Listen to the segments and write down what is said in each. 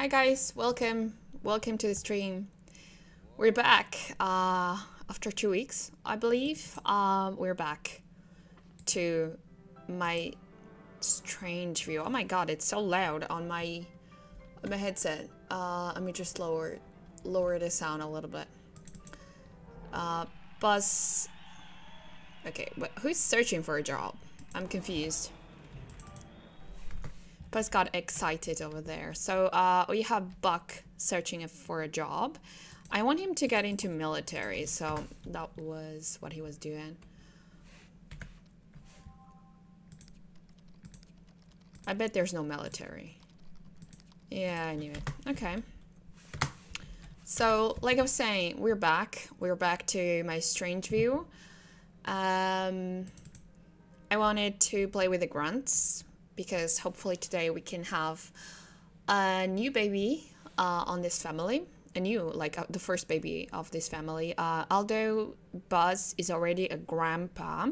Hi guys, welcome, welcome to the stream. We're back uh, after two weeks, I believe. Um, we're back to my StrangeView. Oh my god, it's so loud on my on my headset. Uh, let me just lower lower the sound a little bit. Uh, Buzz. Okay, but who's searching for a job? I'm confused. Buzz got excited over there. So uh, we have Buck searching for a job. I want him to get into military, so that was what he was doing. I bet there's no military. Yeah, I knew it. Okay. So, like I was saying, we're back. We're back to my StrangeView. Um, I wanted to play with the grunts because hopefully today we can have a new baby uh, on this family. A new, like uh, the first baby of this family. Uh, although Buzz is already a grandpa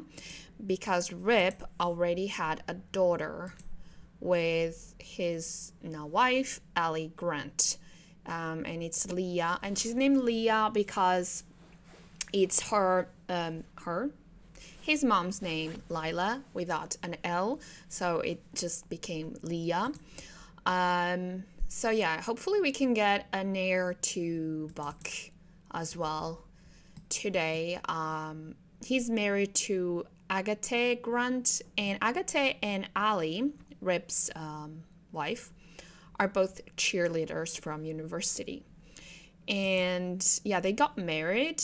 because Ripp already had a daughter with his now wife, Ali Grunt. Um, and it's Leah, and she's named Leah because it's her, um, her, his mom's name, Lila, without an L, so it just became Leah. Um, so yeah, hopefully we can get a heir to Buck as well today. Um, he's married to Agatha Grunt, and Agatha and Ali, Ripp's um, wife, are both cheerleaders from university. And yeah, they got married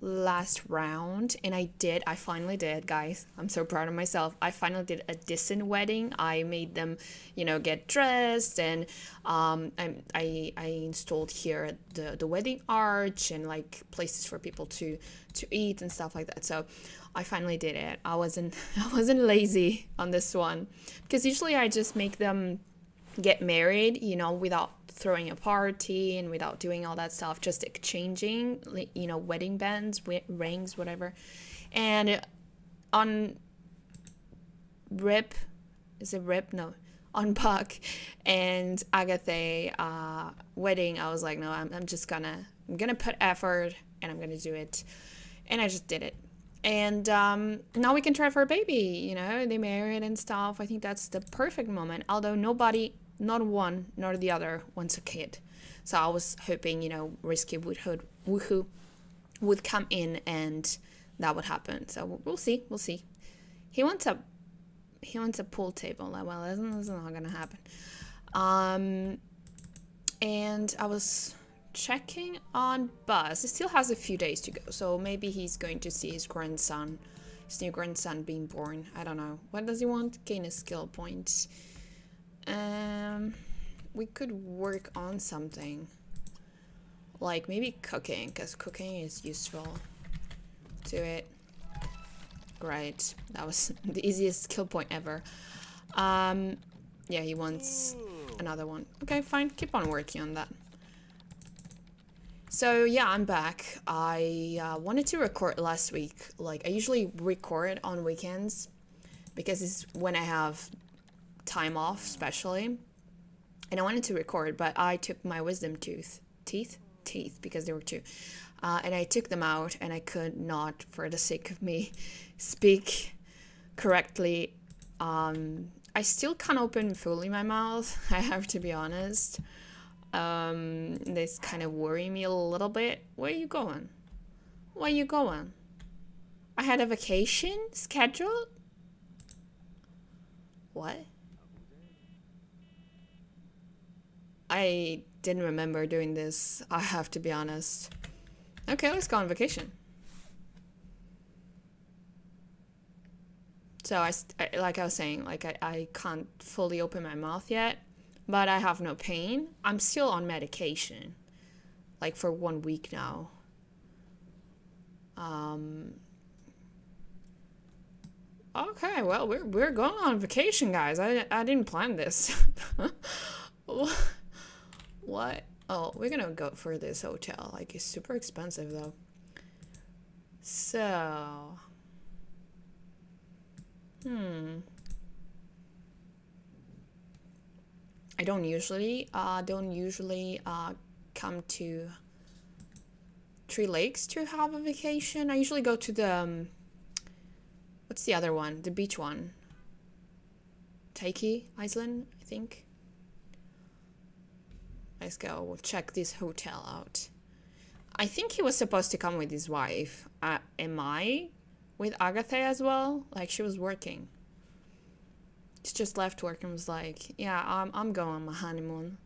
last round and I did I finally did guys. I'm so proud of myself. I finally did a decent wedding. I made them you know get dressed and um I I, I installed here the the wedding arch and like places for people to to eat and stuff like that. So I finally did it. I wasn't I wasn't lazy on this one. Because usually I just make them get married you know without throwing a party and without doing all that stuff, just exchanging, you know, wedding bands, rings, whatever. And on Ripp, is it Ripp? No, on Buck and Agathe uh, wedding, I was like, no, I'm, I'm just gonna, I'm gonna put effort and I'm gonna do it. And I just did it. And um, now we can try for a baby, you know, they married and stuff. I think that's the perfect moment. Although nobody not one nor the other wants a kid. So I was hoping, you know, Risky would woohoo would come in and that would happen. So we'll see, we'll see. He wants a he wants a pool table. Well, that's, that's not gonna happen. Um, and I was checking on Buzz. He still has a few days to go, so maybe he's going to see his grandson, his new grandson being born. I don't know. What does he want? Gain a skill point. Um, we could work on something. Like maybe cooking, because cooking is useful. to it. Great. That was the easiest skill point ever. Um, yeah, he wants another one. Okay, fine. Keep on working on that. So yeah, I'm back. I uh, wanted to record last week. Like I usually record on weekends because it's when I have time off, especially. And I wanted to record, but I took my wisdom tooth, teeth, teeth, because there were two, uh, and I took them out, and I could not, for the sake of me, speak correctly. Um, I still can't open fully my mouth. I have to be honest. Um, this kind of worry me a little bit. Where are you going? Where are you going? I had a vacation scheduled. What? I didn't remember doing this, I have to be honest. Okay, let's go on vacation. So I, like I was saying, like I, I can't fully open my mouth yet, but I have no pain. I'm still on medication, like for one week now. Um. Okay, well we're we're going on vacation, guys. I I didn't plan this. What? Oh, we're gonna go for this hotel. Like, it's super expensive though. So. Hmm. I don't usually uh, don't usually uh, come to Three Lakes to have a vacation. I usually go to the um, what's the other one? The beach one. Twikkii Island, I think. Let's go. Check this hotel out. I think he was supposed to come with his wife. Uh, am I with Agatha as well? Like she was working. She just left work and was like, "Yeah, I'm I'm going on my honeymoon."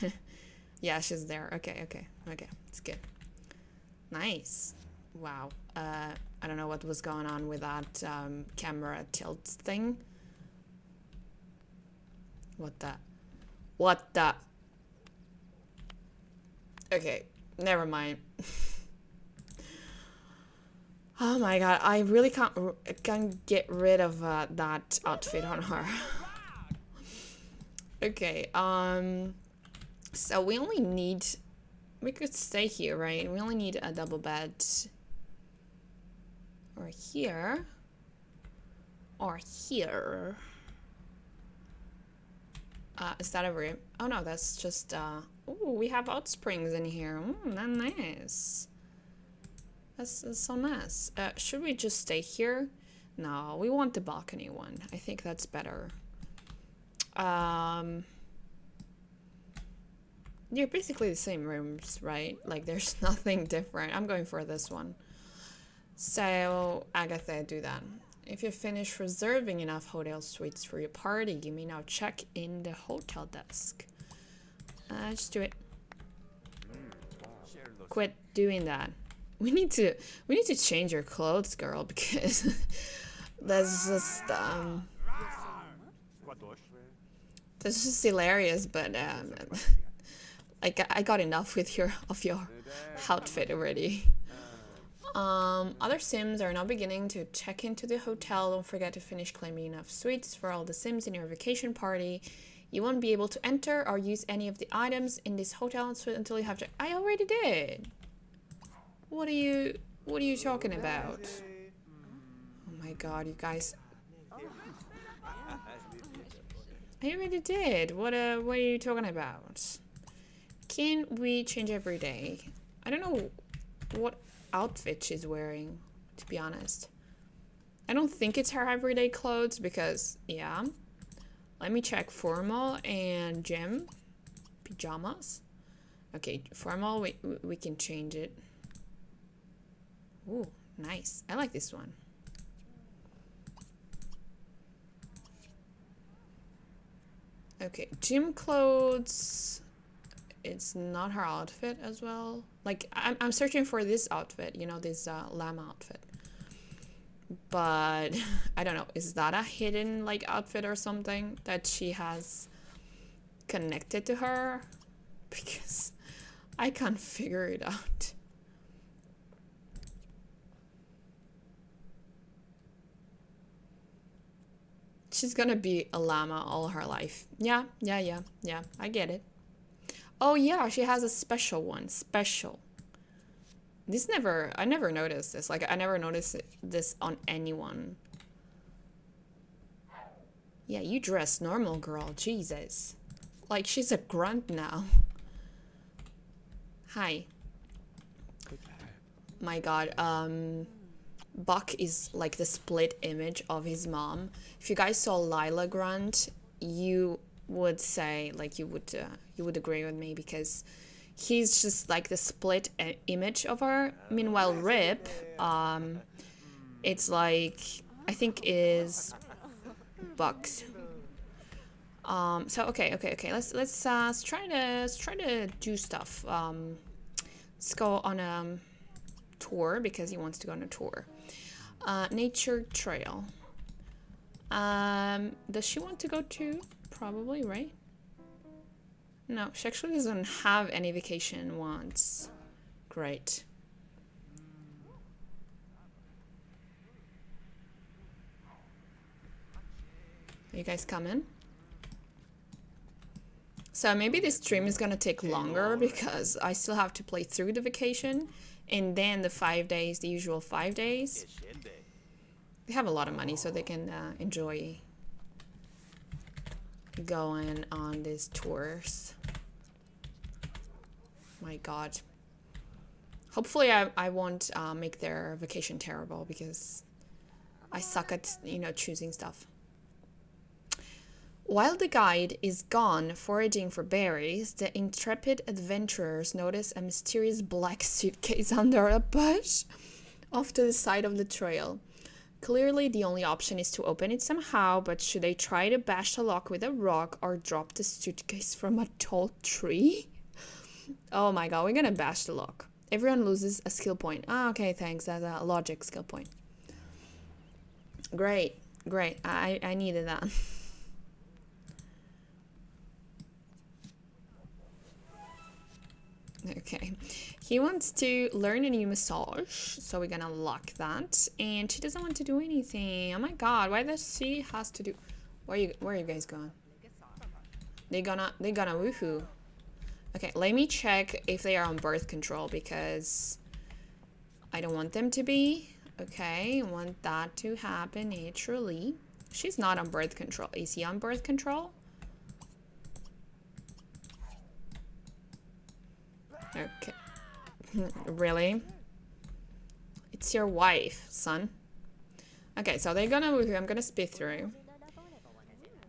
yeah, she's there. Okay, okay, okay. It's good. Nice. Wow. Uh, I don't know what was going on with that um, camera tilt thing. What the? What the? Okay, never mind. oh my god, I really can't can't get rid of uh, that outfit on her. okay, um, so we only need, we could stay here, right? We only need a double bed. Or here. Or here. Uh, is that a room? Oh no, that's just, uh, oh, we have hot springs in here. Mm, that's nice. That's, that's so nice. Uh, should we just stay here? No, we want the balcony one. I think that's better. Um, they're basically the same rooms, right? Like, there's nothing different. I'm going for this one. So, Agatha, do that. If you finish reserving enough hotel suites for your party, you may now check in the hotel desk. Uh, just do it. Quit doing that. We need to we need to change your clothes, girl, because that's just um that's just hilarious. But um, like I got enough with your of your outfit already. Um, other Sims are now beginning to check into the hotel. Don't forget to finish claiming enough suites for all the Sims in your vacation party. You won't be able to enter or use any of the items in this hotel until you have to. I already did. What are you? What are you talking about? Oh my god, you guys! I already did. What uh? What are you talking about? Can we change every day? I don't know what outfit she's wearing, to be honest. I don't think it's her everyday clothes because, yeah. Let me check formal and gym. Pajamas. Okay, formal, we, we can change it. Ooh, nice. I like this one. Okay, gym clothes it's not her outfit as well. Like I'm, I'm searching for this outfit, you know, this uh, llama outfit. But I don't know, is that a hidden like outfit or something that she has connected to her? Because I can't figure it out. She's gonna be a llama all her life. Yeah, yeah, yeah, yeah, I get it. Oh yeah, she has a special one. Special. This never, I never noticed this. Like, I never noticed this on anyone. Yeah, you dress normal, girl. Jesus. Like, she's a grunt now. Hi. My god, um... Buck is like the split image of his mom. If you guys saw Lila Grunt, you would say like you would uh, you would agree with me because he's just like the split uh, image of her. Meanwhile, Ripp, um, it's like I think is Bucks. Um, so okay, okay, okay. Let's let's uh, let's try to let's try to do stuff. Um, let's go on a tour because he wants to go on a tour. Uh, nature trail. Um, does she want to go to? Probably, right? No, she actually doesn't have any vacation wants. Great. Are you guys coming? So maybe this stream is gonna take longer because I still have to play through the vacation and then the five days, the usual five days. They have a lot of money so they can uh, enjoy going on these tours. My god. Hopefully I, I won't uh, make their vacation terrible because I suck at, you know, choosing stuff. While the guide is gone foraging for berries, the intrepid adventurers notice a mysterious black suitcase under a bush off to the side of the trail. Clearly, the only option is to open it somehow, but should they try to bash the lock with a rock or drop the suitcase from a tall tree? Oh my god, we're gonna bash the lock. Everyone loses a skill point. Ah, okay, thanks. That's a logic skill point. Great, great. I, I needed that. Okay, he wants to learn a new massage, so we're gonna lock that. And she doesn't want to do anything. Oh my god, why does she has to do? Where you where are you guys going? They gonna they gonna woohoo. Okay, let me check if they are on birth control because I don't want them to be. Okay, I want that to happen naturally. She's not on birth control. Is he on birth control? Okay. Really? It's your wife, son. Okay, so they're gonna move. I'm gonna speed through.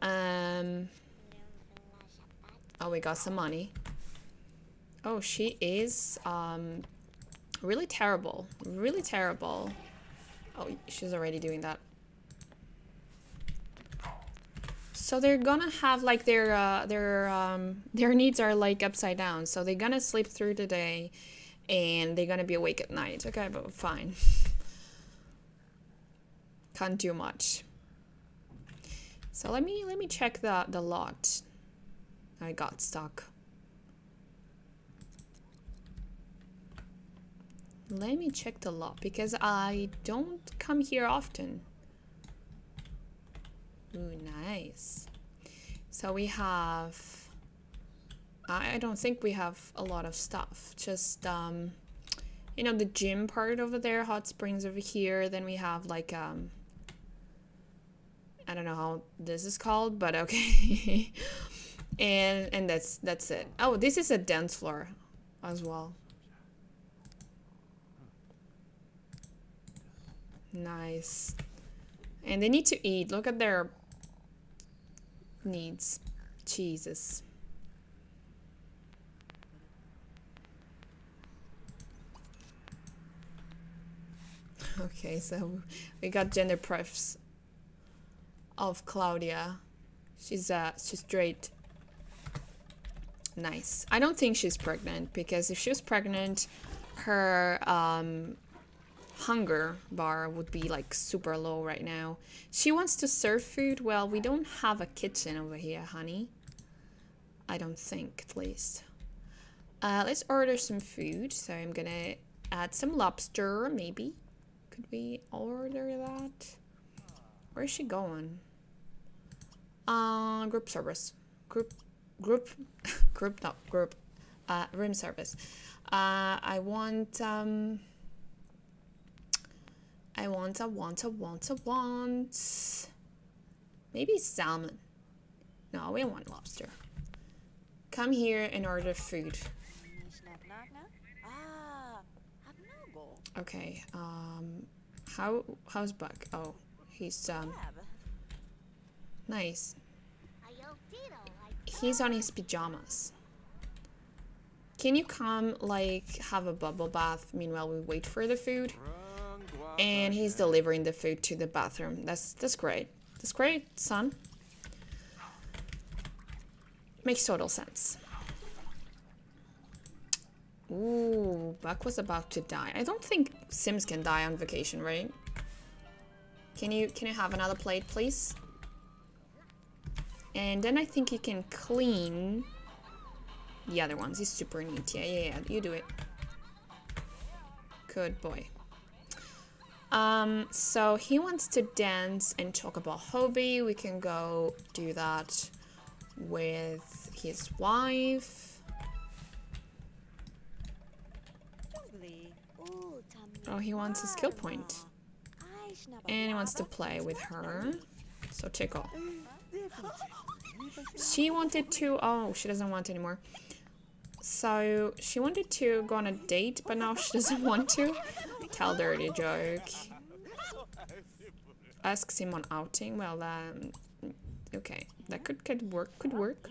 Um Oh we got some money. Oh she is um really terrible. Really terrible. Oh she's already doing that. So they're gonna have like their uh, their um, their needs are like upside down. So they're gonna sleep through the day, and they're gonna be awake at night. Okay, but fine. Can't do much. So let me let me check the the lot. I got stuck. Let me check the lot because I don't come here often. Ooh, nice. So we have... I don't think we have a lot of stuff. Just, um, you know, the gym part over there, hot springs over here. Then we have like, um, I don't know how this is called, but okay. and and that's that's it. Oh, this is a dance floor as well. Nice. And they need to eat. Look at their needs. Jesus. Okay, so we got gender prefs of Claudia. She's uh she's straight. Nice. I don't think she's pregnant because if she was pregnant, her um hunger bar would be like super low right now. She wants to serve food. Well, we don't have a kitchen over here, honey. I don't think, at least. Uh, let's order some food. So I'm gonna add some lobster, maybe. We order that? Where is she going? Uh, group service. Group, group, group, not group. Uh, room service. Uh, I want, um, I want, I want, I want, I want. Maybe salmon. No, we want lobster. Come here and order food. Okay, um, how, how's Buck? Oh, he's, um, nice. He's on his pajamas. Can you come, like, have a bubble bath meanwhile we wait for the food? and he's delivering the food to the bathroom. That's that's great. That's great, son. Makes total sense. Ooh, Buck was about to die. I don't think Sims can die on vacation, right? Can you can you have another plate, please? And then I think you can clean the other ones. He's super neat. Yeah, yeah, yeah. You do it. Good boy. Um, so he wants to dance and talk about hobby. We can go do that with his wife. Oh, he wants a skill point. And he wants to play with her. So tickle. She wanted to... Oh, she doesn't want anymore. So, she wanted to go on a date, but now she doesn't want to. Tell dirty joke. Asks him on outing. Well, um... Okay, that could, could work, could work.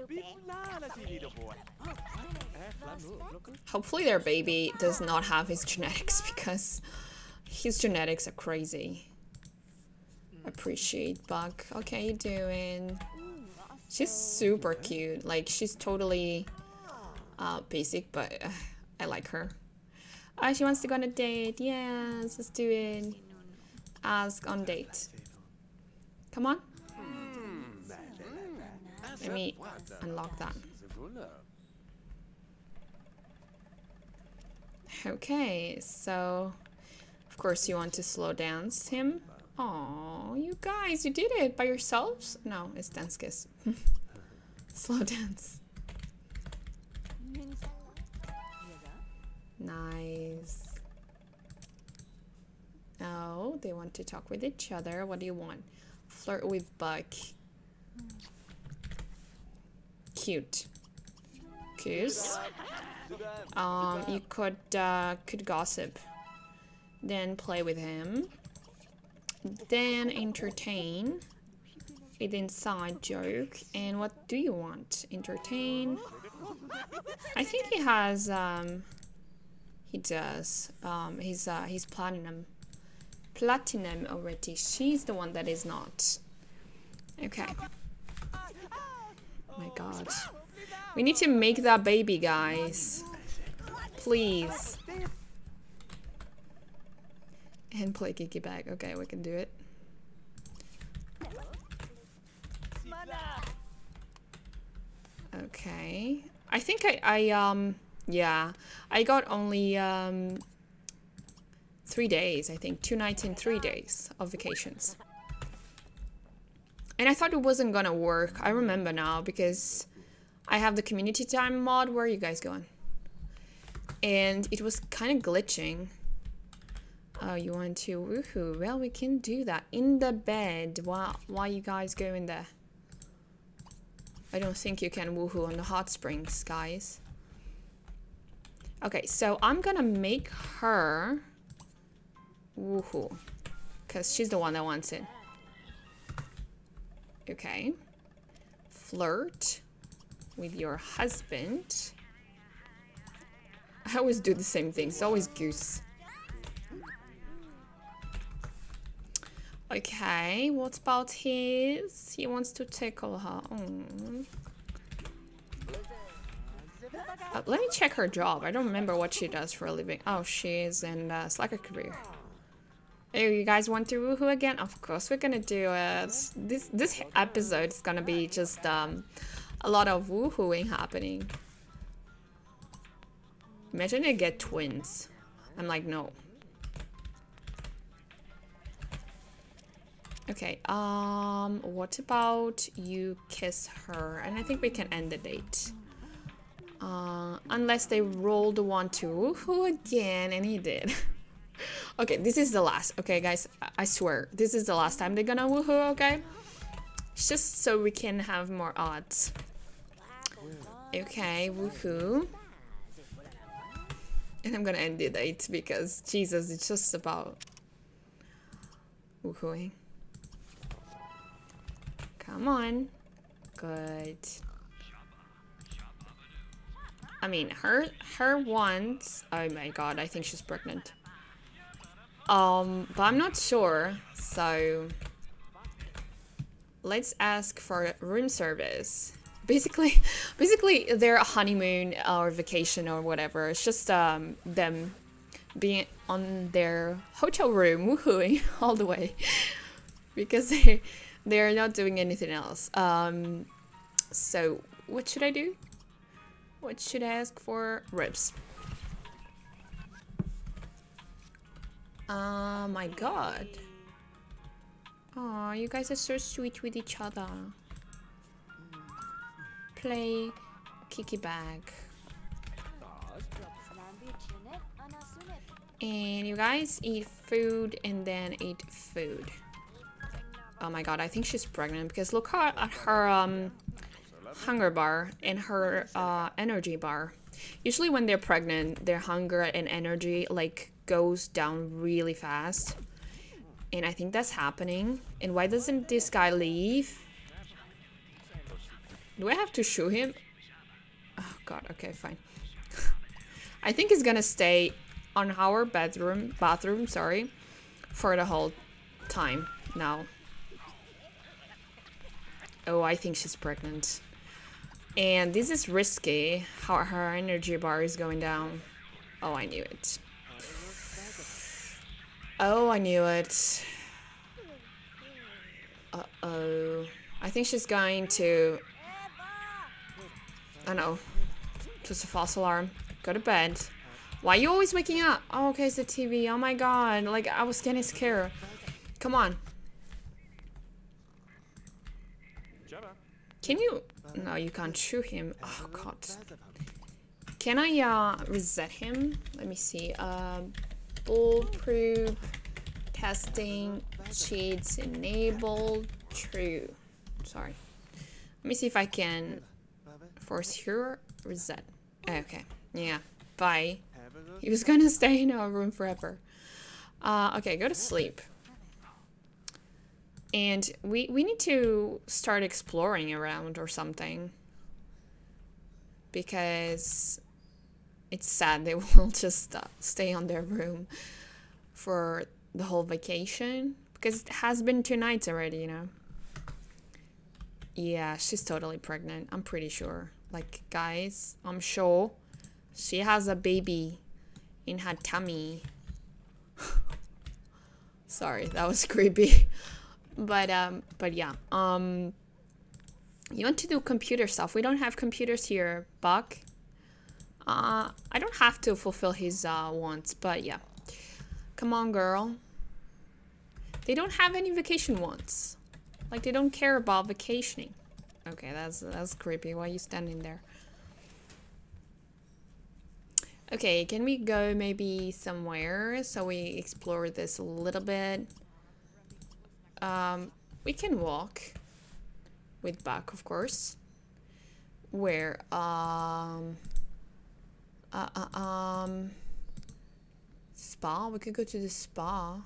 Hopefully their baby does not have his genetics because his genetics are crazy. Appreciate Buck. Okay, you doing? She's super cute. Like, she's totally uh, basic, but uh, I like her. Uh, she wants to go on a date. Yes, let's do it. Ask on date. Come on. Let me unlock that. Okay, so of course you want to slow dance him. Oh, you guys, you did it by yourselves? No, it's dance kiss. slow dance. Nice. Oh, they want to talk with each other. What do you want? Flirt with Buck. Cute. Kiss. Um, you could uh, could gossip. Then play with him. Then entertain. With inside joke. And what do you want? Entertain. I think he has um he does. Um he's uh he's platinum. Platinum already. She's the one that is not. Okay. Oh my god. We need to make that baby, guys. Please. And play Kicky Bag. Okay, we can do it. Okay. I think I, I um, yeah. I got only, um, three days, I think. Two nights and three days of vacations. And I thought it wasn't gonna work. I remember now because I have the community time mod. Where are you guys going? And it was kind of glitching. Oh, you want to woohoo? Well, we can do that in the bed. Why, why you guys go in there? I don't think you can woohoo on the hot springs, guys. Okay, so I'm gonna make her woohoo. Because she's the one that wants it. Okay. Flirt with your husband. I always do the same thing. It's always goose. Okay, what about his? He wants to tickle her. Uh, let me check her job. I don't remember what she does for a living. Oh, she is in uh, Slacker career. Hey, you guys want to woohoo again? Of course we're gonna do it. This this episode is gonna be just um, a lot of woohooing happening. Imagine I get twins. I'm like, no. Okay, um, what about you kiss her? And I think we can end the date. Uh, unless they roll the one to woohoo again, and he did. okay, this is the last. Okay, guys, I swear, this is the last time they're gonna woohoo, okay? just so we can have more odds. Okay, woohoo. And I'm gonna end the date because, Jesus, it's just about woohooing. Come on. Good. I mean, her her wants... Oh my god, I think she's pregnant. Um, but I'm not sure. So let's ask for room service. Basically, basically their honeymoon or vacation or whatever. It's just um them being on their hotel room woohooing all the way because they they're not doing anything else. Um, so what should I do? What should I ask for? Ribs. Oh my god. Oh, you guys are so sweet with each other. Play Kicky Bag. And you guys eat food and then eat food. Oh my god, I think she's pregnant because look at her um hunger bar and her uh, energy bar. Usually when they're pregnant, their hunger and energy like goes down really fast. And I think that's happening. And why doesn't this guy leave? Do I have to shoot him? Oh god, okay, fine. I think he's gonna stay on our bedroom, bathroom, sorry, for the whole time now. Oh, I think she's pregnant. And this is risky, how her energy bar is going down. Oh, I knew it. Oh, I knew it. Uh-oh. I think she's going to... I know. Just a false alarm. Go to bed. Why are you always waking up? Oh, okay, it's the TV. Oh my god. Like, I was getting scared. Come on. Can you... No, you can't shoot him. Oh, god. Can I, uh, reset him? Let me see. Uh, boolProp testing cheats enabled true. Sorry. Let me see if I can force here reset. Okay. Yeah. Bye. He was gonna stay in our room forever. Uh, okay, go to sleep. And we, we need to start exploring around or something. Because it's sad they will just uh, stay on their room for the whole vacation. Because it has been two nights already, you know. Yeah, she's totally pregnant. I'm pretty sure. Like, guys, I'm sure she has a baby in her tummy. Sorry, that was creepy. but um but yeah. Um you want to do computer stuff. We don't have computers here, Buck. Uh I don't have to fulfill his uh wants, but yeah. Come on, girl. They don't have any vacation wants. Like they don't care about vacationing. Okay, that's that's creepy. Why are you standing there? Okay, can we go maybe somewhere so we explore this a little bit? Um, we can walk with Buck, of course. Where, um, uh, uh, um, spa? We could go to the spa.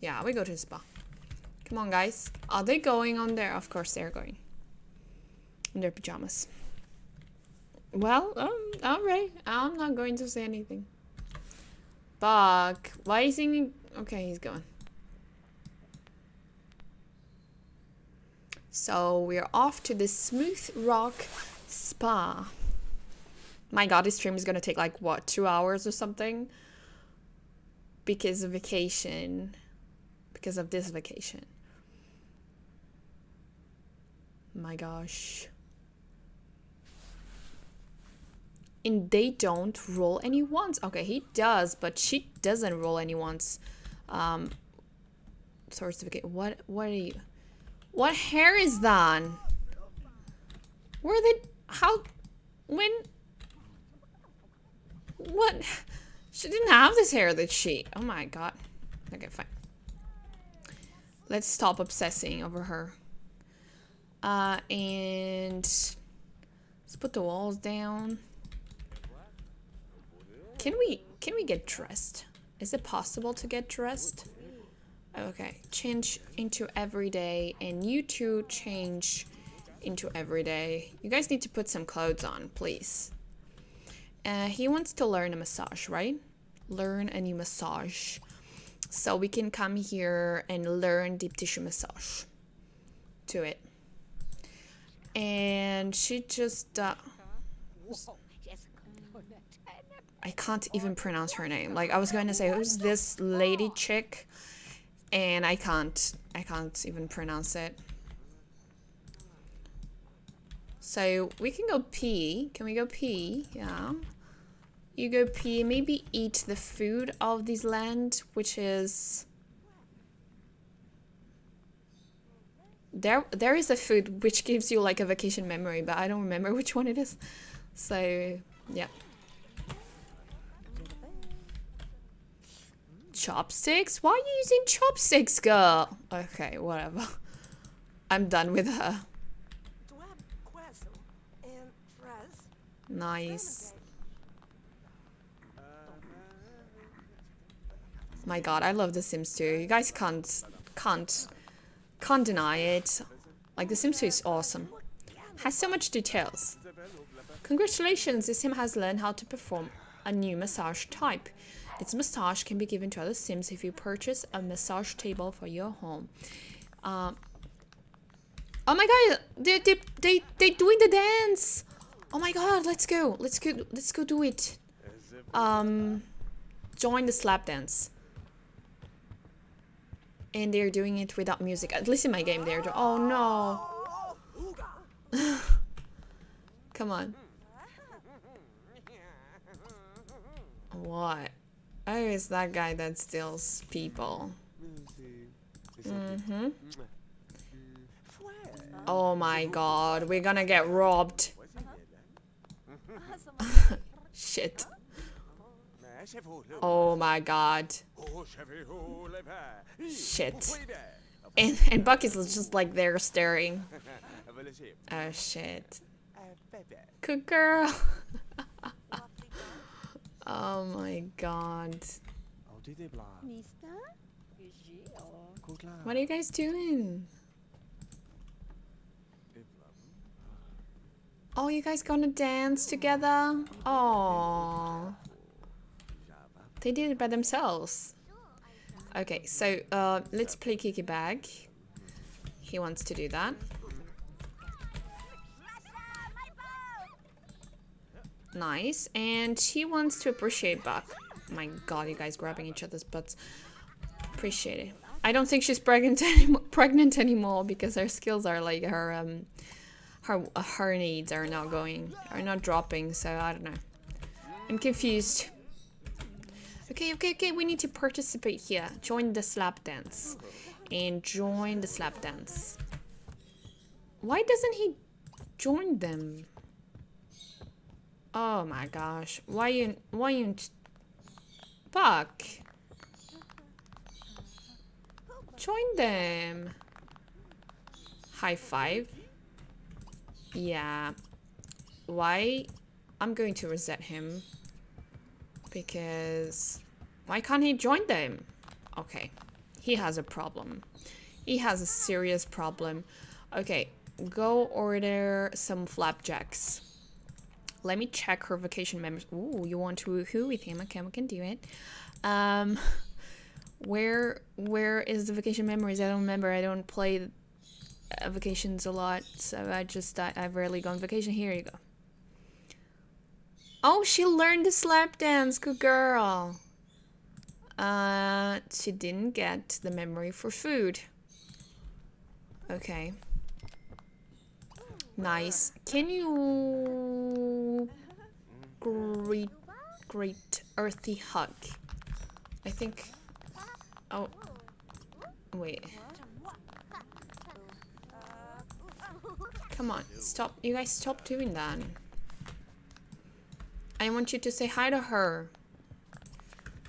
Yeah, we go to the spa. Come on, guys. Are they going on there? Of course they're going. In their pajamas. Well, um, alright. I'm not going to say anything. Buck, why is he... Okay, he's gone. So we're off to the Smooth Rock Spa. My god, this stream is gonna take like, what, two hours or something? Because of vacation. Because of this vacation. My gosh. And they don't roll any ones. Okay, he does, but she doesn't roll any ones. Um, certificate. What? What are you? What hair is that? Where did? How? When? What? She didn't have this hair, did she? Oh my god. Okay, fine. Let's stop obsessing over her. Uh, and let's put the walls down. Can we can we get dressed? Is it possible to get dressed? Okay, change into everyday and you two change into everyday. You guys need to put some clothes on, please. Uh, he wants to learn a massage, right? Learn a new massage. So we can come here and learn deep tissue massage. To it. And she just... Uh, I can't even pronounce her name. Like I was going to say, who's this lady chick? And I can't. I can't even pronounce it. So we can go pee. Can we go pee? Yeah. You go pee. Maybe eat the food of this land, which is. There, there is a food which gives you like a vacation memory, but I don't remember which one it is. So, yeah. Chopsticks? Why are you using chopsticks, girl? Okay, whatever. I'm done with her. Nice. My god, I love The Sims 2. You guys can't, can't, can't deny it. Like, The Sims 2 is awesome. Has so much details. Congratulations, The Sim has learned how to perform a new massage type. Its massage can be given to other Sims if you purchase a massage table for your home. Uh, oh my god, they, they, they, they doing the dance! Oh my god, let's go, let's go, let's go do it. Um, join the slap dance and they're doing it without music. At least in my game, they're. Oh no! Come on. What? Oh, it's that guy that steals people. Mm-hmm. Oh my god, we're gonna get robbed. Shit. Oh my god. Shit. And, and Bucky's just like there staring. Oh shit. Good girl. oh my god. What are you guys doing? Oh, you guys gonna dance together? Oh. They did it by themselves. Okay, so uh, let's play Kicky Bag. He wants to do that. Nice. And she wants to appreciate Buck. My god, you guys grabbing each other's butts. Appreciate it. I don't think she's pregnant anymore, pregnant anymore because her skills are like her um her her needs are not going are not dropping, so I don't know. I'm confused. Okay, okay, okay, we need to participate here. Join the slap dance. And join the slap dance. Why doesn't he join them? Oh my gosh. Why you why you Fuck. Join them. High five. Yeah. Why? I'm going to reset him. Because why can't he join them? Okay, he has a problem. He has a serious problem. Okay, go order some flapjacks. Let me check her vacation members. Ooh, you want to woohoo with him? Okay, we can do it. Um, where where is the vacation memories? I don't remember. I don't play uh, vacations a lot, so I just I, I've rarely gone vacation. Here you go. Oh, she learned the slap dance. Good girl. Uh, she didn't get the memory for food. Okay. Nice. Can you great great earthy hug? I think Oh wait. Come on, stop you guys stop doing that. I want you to say hi to her.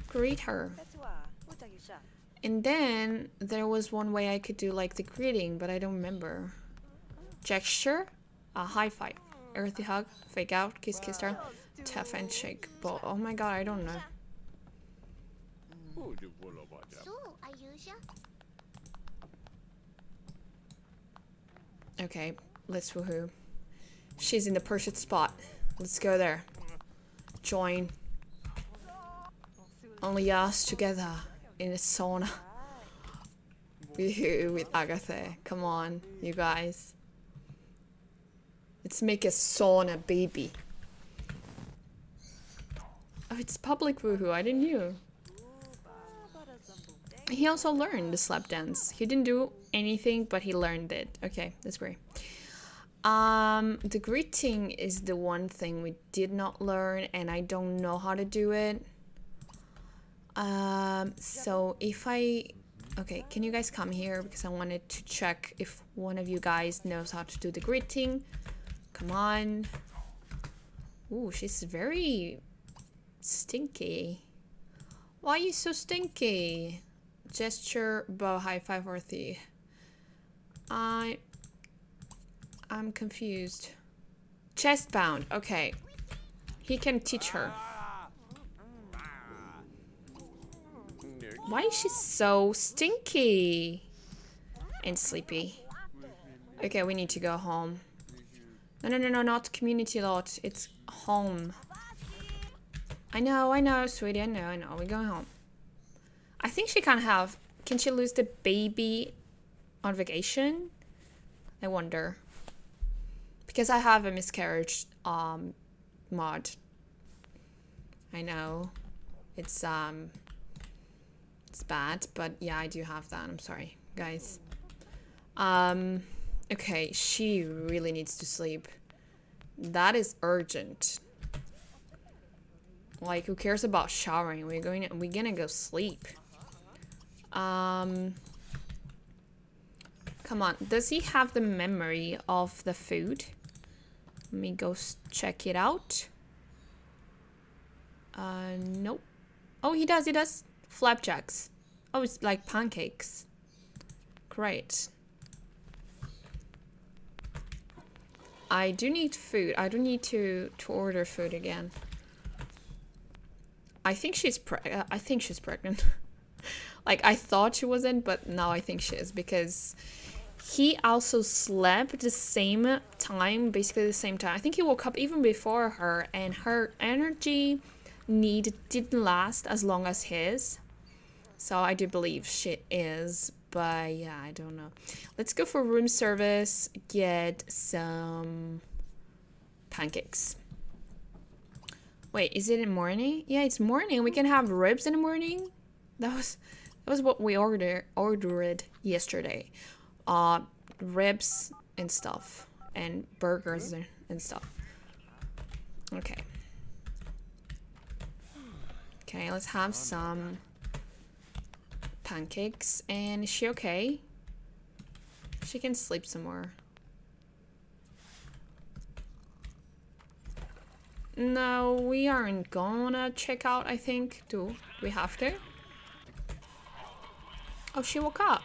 Greet her. And then there was one way I could do like the greeting, but I don't remember. Gesture, high five, earthy hug, fake out, kiss kiss her, tough and shake. But oh my god, I don't know. Okay, let's woohoo. She's in the perfect spot. Let's go there. Join. Only us together in a sauna. with Agatha. Come on, you guys. Let's make a sauna baby. Oh, it's public woohoo. I didn't know. He also learned the slap dance. He didn't do anything, but he learned it. Okay, that's great. Um, the greeting is the one thing we did not learn and I don't know how to do it. Um, so if I... Okay, can you guys come here? Because I wanted to check if one of you guys knows how to do the greeting. Come on. Ooh, she's very stinky. Why are you so stinky? Gesture, bow, high five, or the. I I'm confused. Chest bound. Okay. He can teach her. Why is she so stinky? And sleepy. Okay, we need to go home. No, no, no, no, not community lot. It's home. I know, I know, sweetie. I know, I know. We're going home. I think she can't have... Can she lose the baby on vacation? I wonder. Because I have a miscarriage um, mod. I know. It's, um... It's bad, but yeah, I do have that. I'm sorry, guys. Um... Okay, she really needs to sleep. That is urgent. Like, who cares about showering? We're going to, we're gonna go sleep. Um, come on. Does he have the memory of the food? Let me go check it out. Uh, nope. Oh, he does, he does. Flapjacks. Oh, it's like pancakes. Great. I do need food. I don't need to, to order food again. I think she's pre uh, I think she's pregnant. like I thought she wasn't, but now I think she is because he also slept the same time, basically the same time. I think he woke up even before her and her energy need didn't last as long as his. So I do believe she is, but yeah, I don't know. Let's go for room service, get some pancakes. Wait, is it in morning? Yeah, it's morning. We can have ribs in the morning. That was that was what we ordered ordered yesterday. Uh, ribs and stuff, and burgers and stuff. Okay. Okay, let's have some pancakes. And is she okay? She can sleep some more. No, we aren't gonna check out, I think. Do we have to? Oh, she woke up.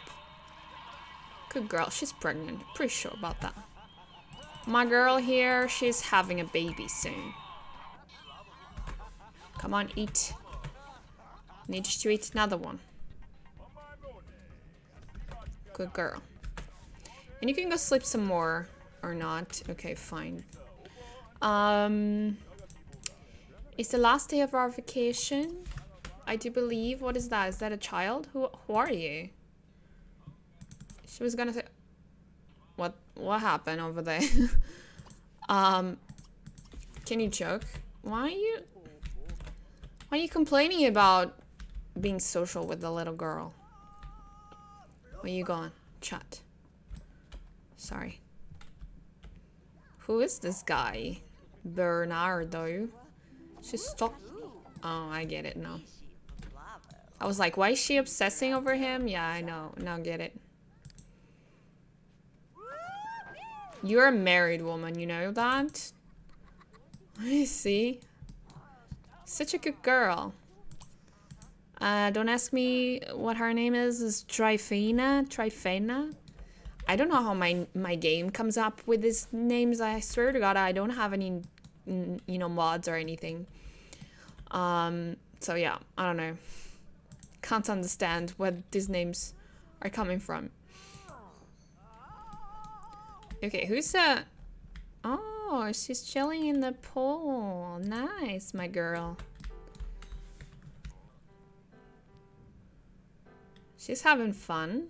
Good girl. She's pregnant. Pretty sure about that. My girl here, she's having a baby soon. Come on, eat. Needs to eat another one. Good girl. And you can go sleep some more or not. Okay, fine. Um, it's the last day of our vacation. I do believe. What is that? Is that a child? Who who are you? She was gonna say What what happened over there? um Can you joke? Why are you Why are you complaining about being social with the little girl? Where you going? Chat. Sorry. Who is this guy? Bernardo. She's stuck. Oh, I get it now. I was like, why is she obsessing over him? Yeah, I know. Now get it. You're a married woman, you know that? I see. Such a good girl. Uh, don't ask me what her name is. Is Tryphena? Tryphena? I don't know how my my game comes up with these names. I swear to God, I don't have any, you know, mods or anything. Um, so yeah, I don't know. Can't understand where these names are coming from. Okay, who's that? Oh, she's chilling in the pool. Nice, my girl. She's having fun.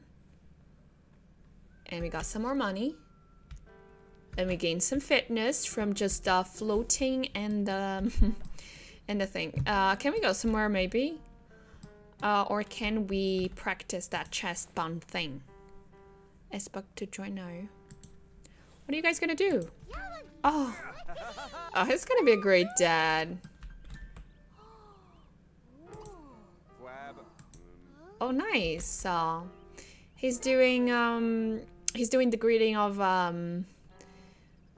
And we got some more money. And we gained some fitness from just uh, floating and um, and the thing. Uh, can we go somewhere maybe? Uh, or can we practice that chest bump thing? Expect to join now. What are you guys gonna do? Oh, oh, he's gonna be a great dad. Oh, nice. Uh, he's doing um, he's doing the greeting of um,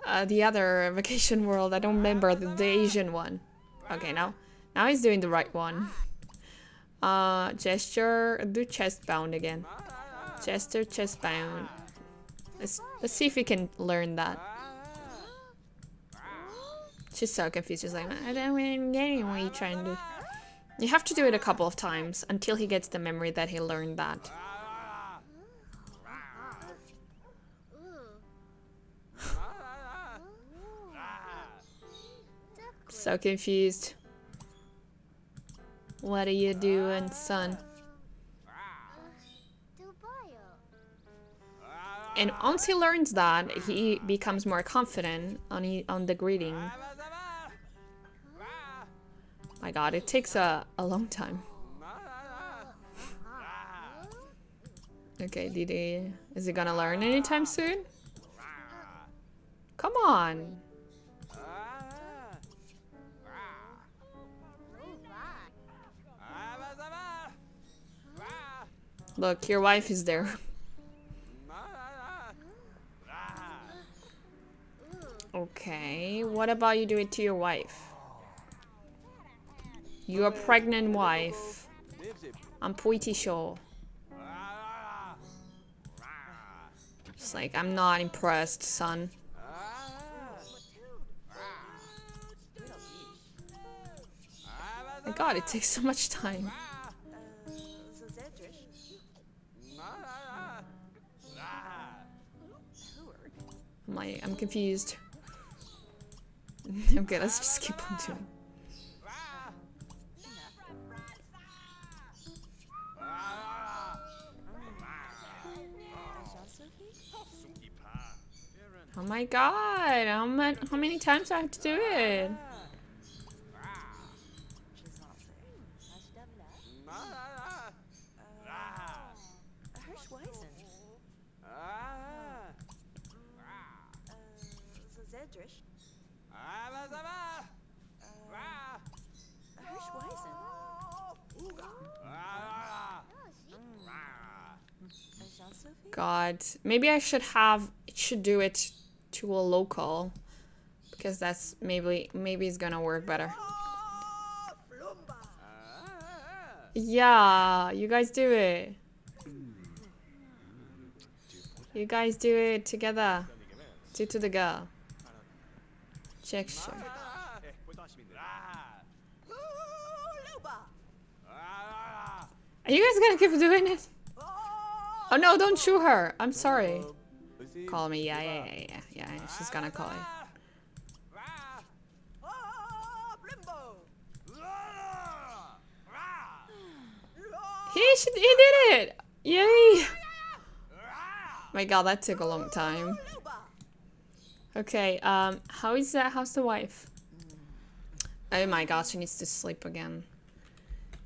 uh, the other vacation world. I don't remember the, the Asian one. Okay, now now he's doing the right one. Uh, gesture, do chest bound again. Gesture, chest bound. Let's let's see if we can learn that. She's so confused. She's like, I don't even get what you're trying to do. You have to do it a couple of times until he gets the memory that he learned that. so confused. What are you doing, son? And once he learns that, he becomes more confident on he, on the greeting. My god, it takes a, a long time. Okay, did he... Is he gonna learn anytime soon? Come on! Look, your wife is there. Okay, what about you do it to your wife? Your pregnant wife. I'm pretty sure. It's like, I'm not impressed, son. My god, it takes so much time. I'm like, I'm confused. okay, let's just keep on doing. Oh my god, how, much, how many times do I have to do it? God, maybe I should have it should do it to a local because that's maybe maybe it's gonna work better. Yeah, you guys do it. You guys do it together. Do to the girl. Check sure. Are you guys gonna keep doing it? Oh no, don't shoot her. I'm sorry. Call me. Yeah, yeah, yeah, yeah. Yeah, she's gonna call you. He, she, he did it! Yay! My god, that took a long time. Okay, um, how is that? How's the wife? Oh my god, she needs to sleep again.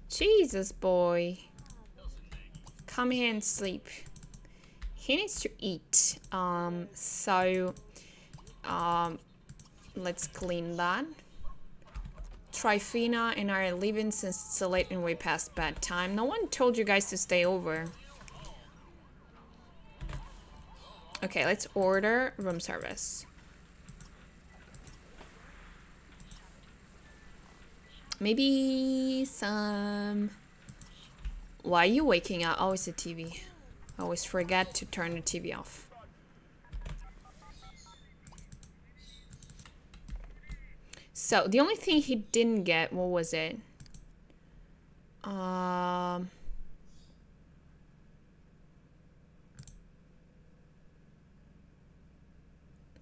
Jesus, boy. Come here and sleep. He needs to eat. Um, so, um, let's clean that. Tryphena and I are leaving since it's late and way past bedtime. No one told you guys to stay over. Okay, let's order room service. Maybe some why are you waking up? Oh, it's the TV. Always forget to turn the TV off. So, the only thing he didn't get, what was it? Um...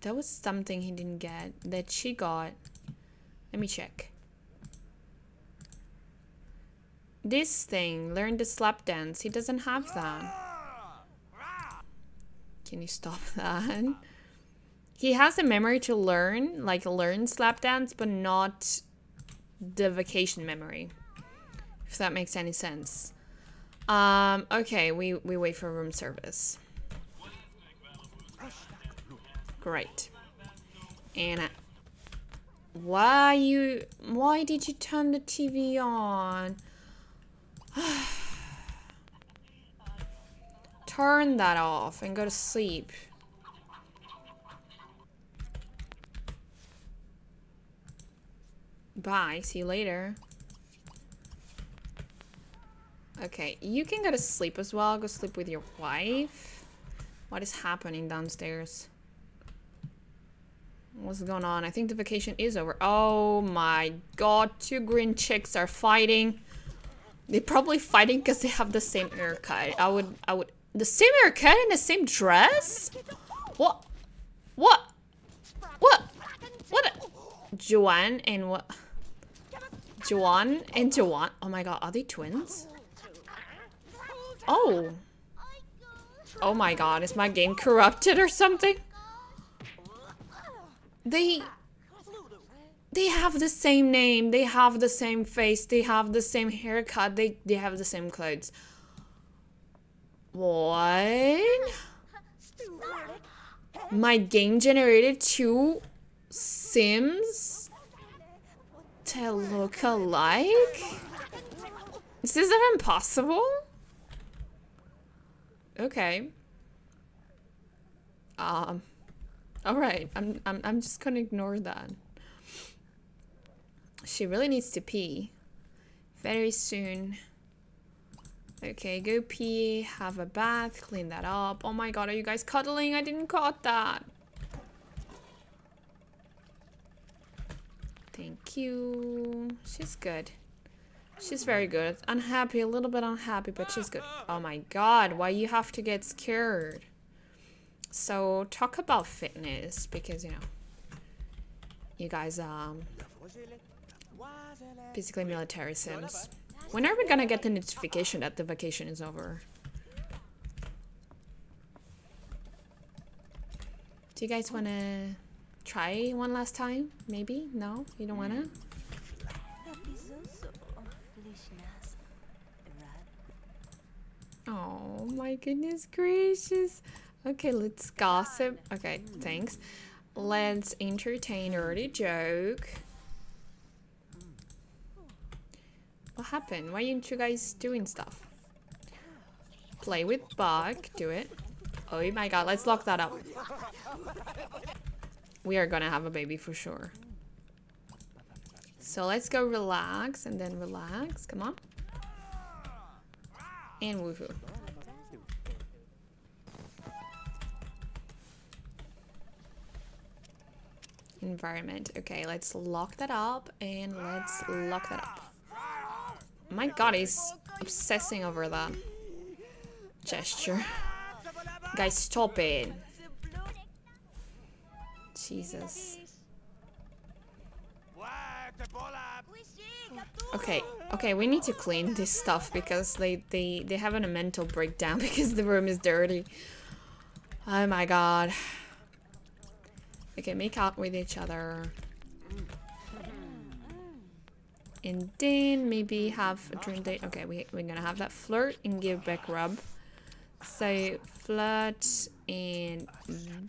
That was something he didn't get that she got. Let me check. This thing, learn the slap dance. He doesn't have that. Can you stop that? He has a memory to learn, like learn slap dance, but not the vacation memory. If that makes any sense. Um, okay, we, we wait for room service. Great. Anna. why you why did you turn the TV on? Turn that off and go to sleep. Bye, see you later. Okay, you can go to sleep as well. Go sleep with your wife. What is happening downstairs? What's going on? I think the vacation is over. Oh my god, two green chicks are fighting. They're probably fighting because they have the same haircut. I would, I would, the same haircut and the same dress? What? What? What? What? Joanne and what? Joanne and Joanne. Oh my god, are they twins? Oh. Oh my god, is my game corrupted or something? They... They have the same name, they have the same face, they have the same haircut, they, they have the same clothes. What? My game generated two Sims to look alike? Is this even possible? Okay. Um. All right. I'm. I'm. I'm just gonna ignore that. She really needs to pee. Very soon. Okay, go pee, have a bath, clean that up. Oh my god, are you guys cuddling? I didn't cut that. Thank you. She's good. She's very good. Unhappy, a little bit unhappy, but she's good. Oh my god, why you have to get scared? So, talk about fitness, because, you know, you guys, um, basically military sims. When are we gonna get the notification that the vacation is over? Do you guys wanna try one last time? Maybe? No? You don't wanna? Oh my goodness gracious. Okay, let's gossip. Okay, thanks. Let's entertain the joke. What happened? Why aren't you guys doing stuff? Play with bug. Do it. Oh my god, let's lock that up. We are gonna have a baby for sure. So let's go relax and then relax. Come on. And woohoo. Environment. Okay, let's lock that up and let's lock that up. My god, he's obsessing over that gesture. Guys, stop it. Jesus. Okay, okay, we need to clean this stuff because they, they, they having a mental breakdown because the room is dirty. Oh my god. Okay, make out with each other. And then maybe have a dream date. Okay, we, we're gonna have that flirt and give back rub. So, flirt and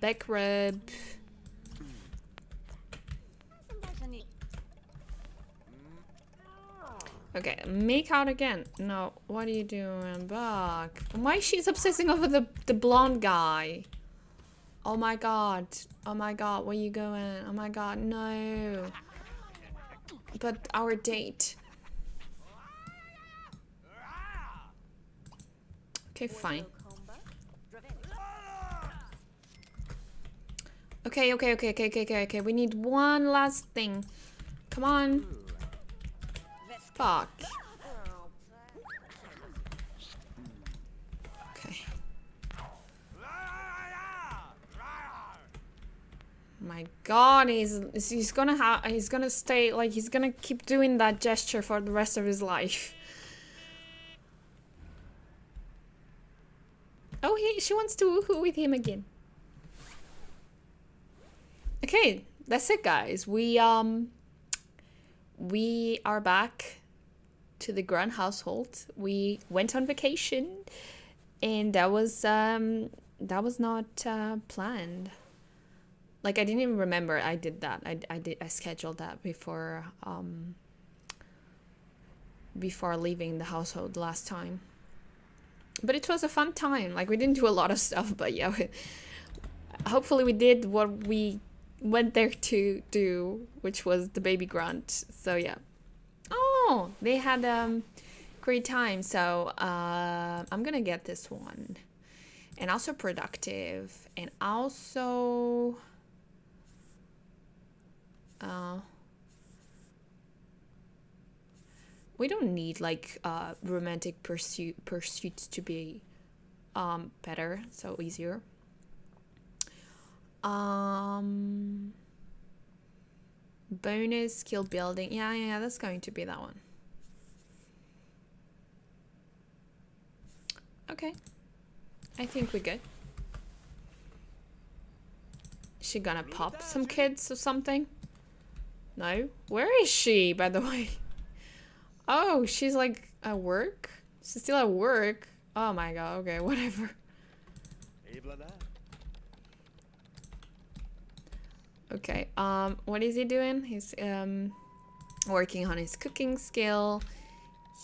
back rub. Okay, make out again. No, what are you doing back? Why she's obsessing over the, the blonde guy? Oh my god. Oh my god, where you going? Oh my god, no. But our date. Okay, fine. Okay, okay, okay, okay, okay, okay, okay. We need one last thing. Come on. Fuck. Okay. My god, he's he's gonna have he's gonna stay like he's gonna keep doing that gesture for the rest of his life. Oh, he she wants to woohoo with him again. Okay, that's it, guys. We um we are back to the Grunt household. We went on vacation, and that was um that was not uh, planned. Like I didn't even remember I did that. I, I did I scheduled that before um before leaving the household last time. But it was a fun time. Like we didn't do a lot of stuff, but yeah. We, hopefully we did what we went there to do, which was the baby grunt. So yeah. Oh, they had um great time. So uh, I'm gonna get this one, and also productive, and also Uh, we don't need like uh, romantic pursuit pursuits to be um, better, so easier. Um, bonus skill building. Yeah, yeah, that's going to be that one. Okay. I think we're good. Is she gonna pop some kids or something? No? Where is she, by the way? Oh, she's like at work? She's still at work? Oh my god, okay, whatever. Okay, um, what is he doing? He's um, working on his cooking skill.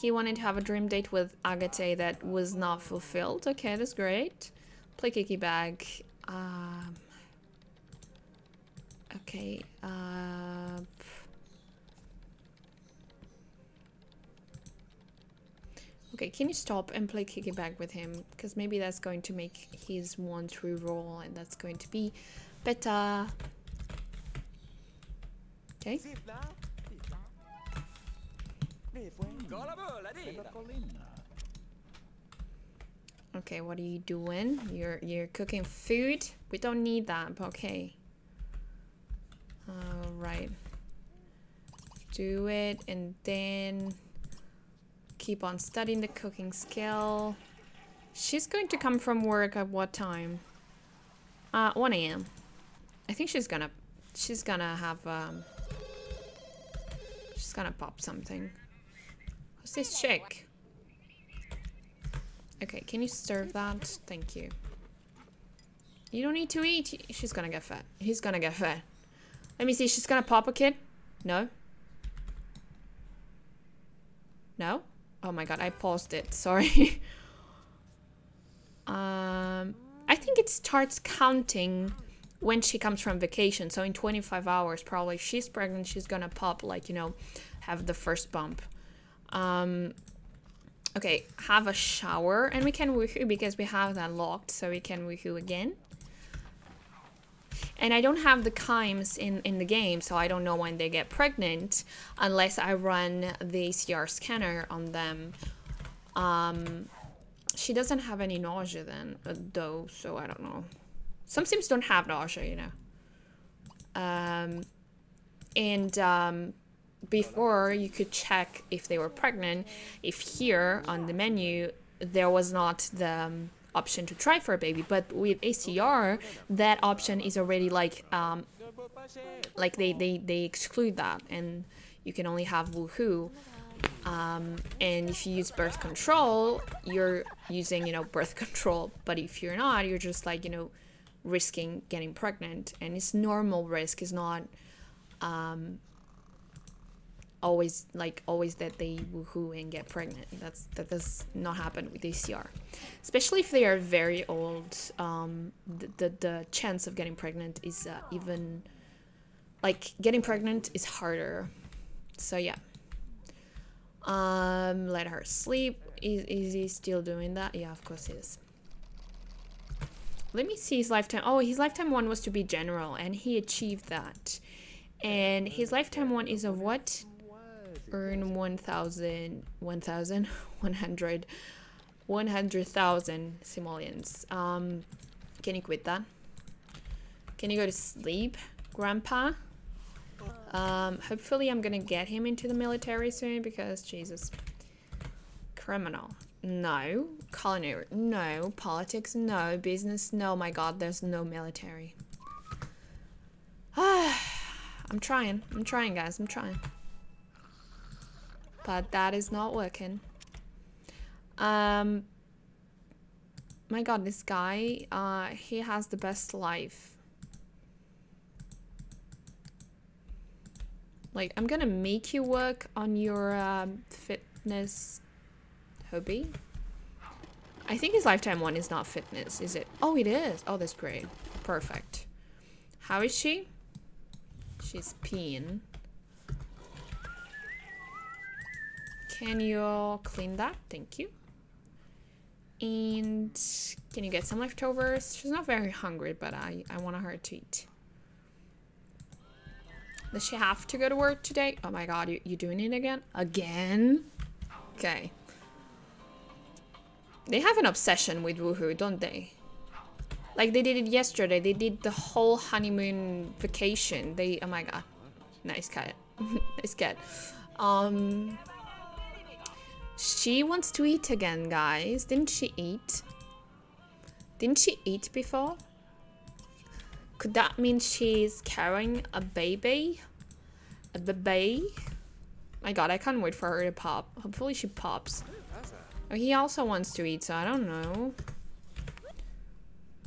He wanted to have a dream date with Agatha that was not fulfilled. Okay, that's great. Play Kicky Bag. Um, okay, uh... Okay, can you stop and play Kicky Bag with him? Because maybe that's going to make his one true roll and that's going to be better. Okay. Okay, what are you doing? You're you're cooking food? We don't need that, but okay. Alright. Do it and then keep on studying the cooking skill. She's going to come from work at what time? Uh, 1 a.m. I think she's gonna she's gonna have um She's gonna pop something. What's this chick? Okay, can you serve that? Thank you. You don't need to eat. She's gonna get fat. He's gonna get fat. Let me see. She's gonna pop a kid? No? No? Oh my god, I paused it. Sorry. um, I think it starts counting when she comes from vacation. So in 25 hours, probably she's pregnant, she's gonna pop, like, you know, have the first bump. Um, okay, have a shower and we can woohoo because we have that locked, so we can woohoo again. And I don't have the chimes in, in the game, so I don't know when they get pregnant unless I run the ACR scanner on them. Um, she doesn't have any nausea then, uh, though, so I don't know. Some sims don't have nausea, you know. Um, and um, before you could check if they were pregnant, if here on the menu there was not the um, option to try for a baby, but with ACR that option is already like um, like they, they, they exclude that and you can only have woohoo. Um, and if you use birth control, you're using, you know, birth control. But if you're not, you're just like, you know, risking getting pregnant and it's normal risk is not um, always like always that they woohoo and get pregnant that's that does not happen with ACR especially if they are very old um, the, the, the chance of getting pregnant is uh, even like getting pregnant is harder so yeah um let her sleep is, is he still doing that yeah of course he is let me see his lifetime. Oh, his lifetime one was to be general, and he achieved that. And his lifetime one is of what? Earn 1,000, 1,000, 100, 100,000 simoleons. Um, can you quit that? Can you go to sleep, Grandpa? Um, hopefully I'm gonna get him into the military soon because, Jesus. Criminal. No. Culinary. No. Politics. No. Business. No. My god, there's no military. Ah, I'm trying. I'm trying, guys. I'm trying. But that is not working. Um, my god, this guy, uh, he has the best life. Like, I'm gonna make you work on your um, fitness hobby. I think his lifetime one is not fitness, is it? Oh, it is. Oh, that's great. Perfect. How is she? She's peeing. Can you clean that? Thank you. And can you get some leftovers? She's not very hungry, but I, I want her to eat. Does she have to go to work today? Oh my god, you, you doing it again? Again? Okay. They have an obsession with woohoo, don't they? Like they did it yesterday. They did the whole honeymoon vacation. They oh my god. Nice cat. nice cat. Um She wants to eat again, guys. Didn't she eat? Didn't she eat before? Could that mean she's carrying a baby? A baby? My god, I can't wait for her to pop. Hopefully she pops. Oh, he also wants to eat, so I don't know.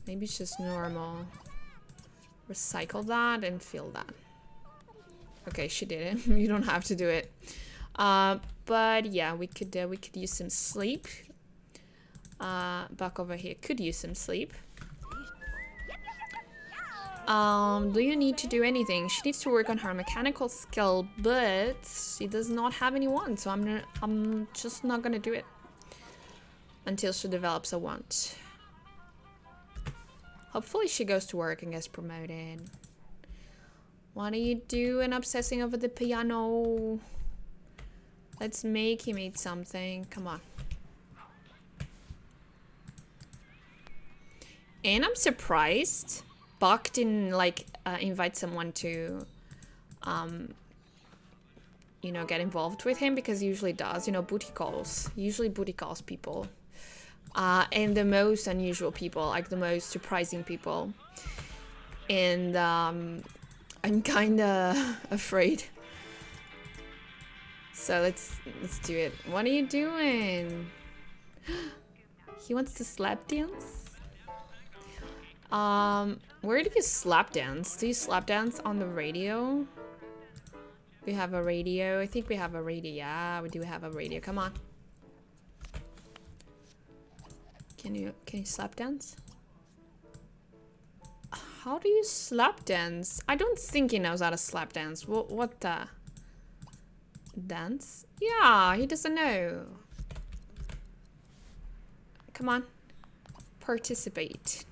Maybe it's just normal. Recycle that and fill that. Okay, she did it. you don't have to do it. Uh, but yeah, we could uh, we could use some sleep. Uh, back over here could use some sleep. Um, do you need to do anything? She needs to work on her mechanical skill, but she does not have any one, so I'm I'm just not gonna do it until she develops a want. Hopefully she goes to work and gets promoted. What are you doing obsessing over the piano? Let's make him eat something. Come on. And I'm surprised Buck didn't like uh, invite someone to, um, you know, get involved with him because he usually does. You know, booty calls. Usually booty calls people. Uh, and the most unusual people, like the most surprising people. And um, I'm kind of afraid. So let's let's do it. What are you doing? he wants to slap dance. Um, where do you slap dance? Do you slap dance on the radio? We have a radio. I think we have a radio. Yeah, we do have a radio. Come on. Can you can you slap dance? How do you slap dance? I don't think he knows how to slap dance. What what the dance? Yeah, he doesn't know. Come on. Participate.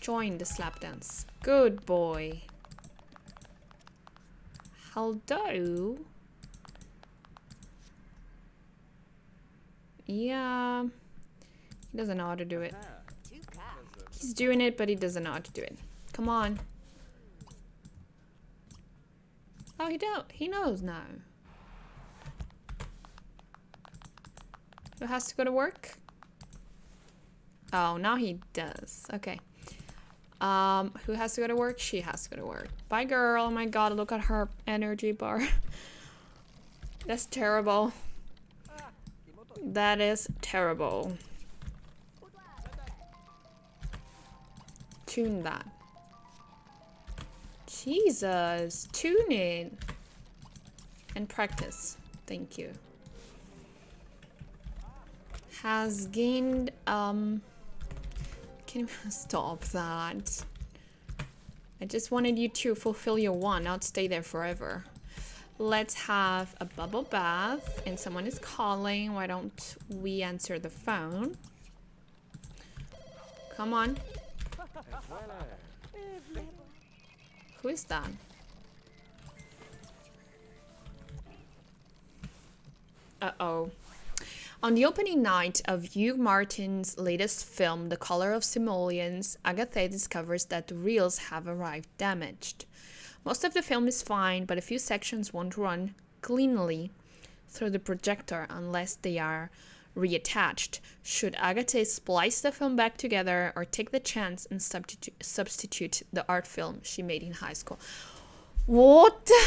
Join the slap dance. Good boy. Hello. Yeah. He doesn't know how to do it. He's doing it, but he doesn't know how to do it. Come on. Oh, he don't. He knows now. Who has to go to work? Oh, now he does. Okay. Um, who has to go to work? She has to go to work. Bye, girl. Oh my god, look at her energy bar. That's terrible. That is terrible. tune that. Jesus, tune in And practice. Thank you. Has gained, um... Can you stop that? I just wanted you to fulfill your one, not stay there forever. Let's have a bubble bath and someone is calling. Why don't we answer the phone? Come on. Who is that? Uh-oh. On the opening night of Hugh Martin's latest film, The Color of Simoleons, Agatha discovers that the reels have arrived damaged. Most of the film is fine, but a few sections won't run cleanly through the projector unless they are reattached. Should Agatha splice the film back together or take the chance and substitute, substitute the art film she made in high school? What?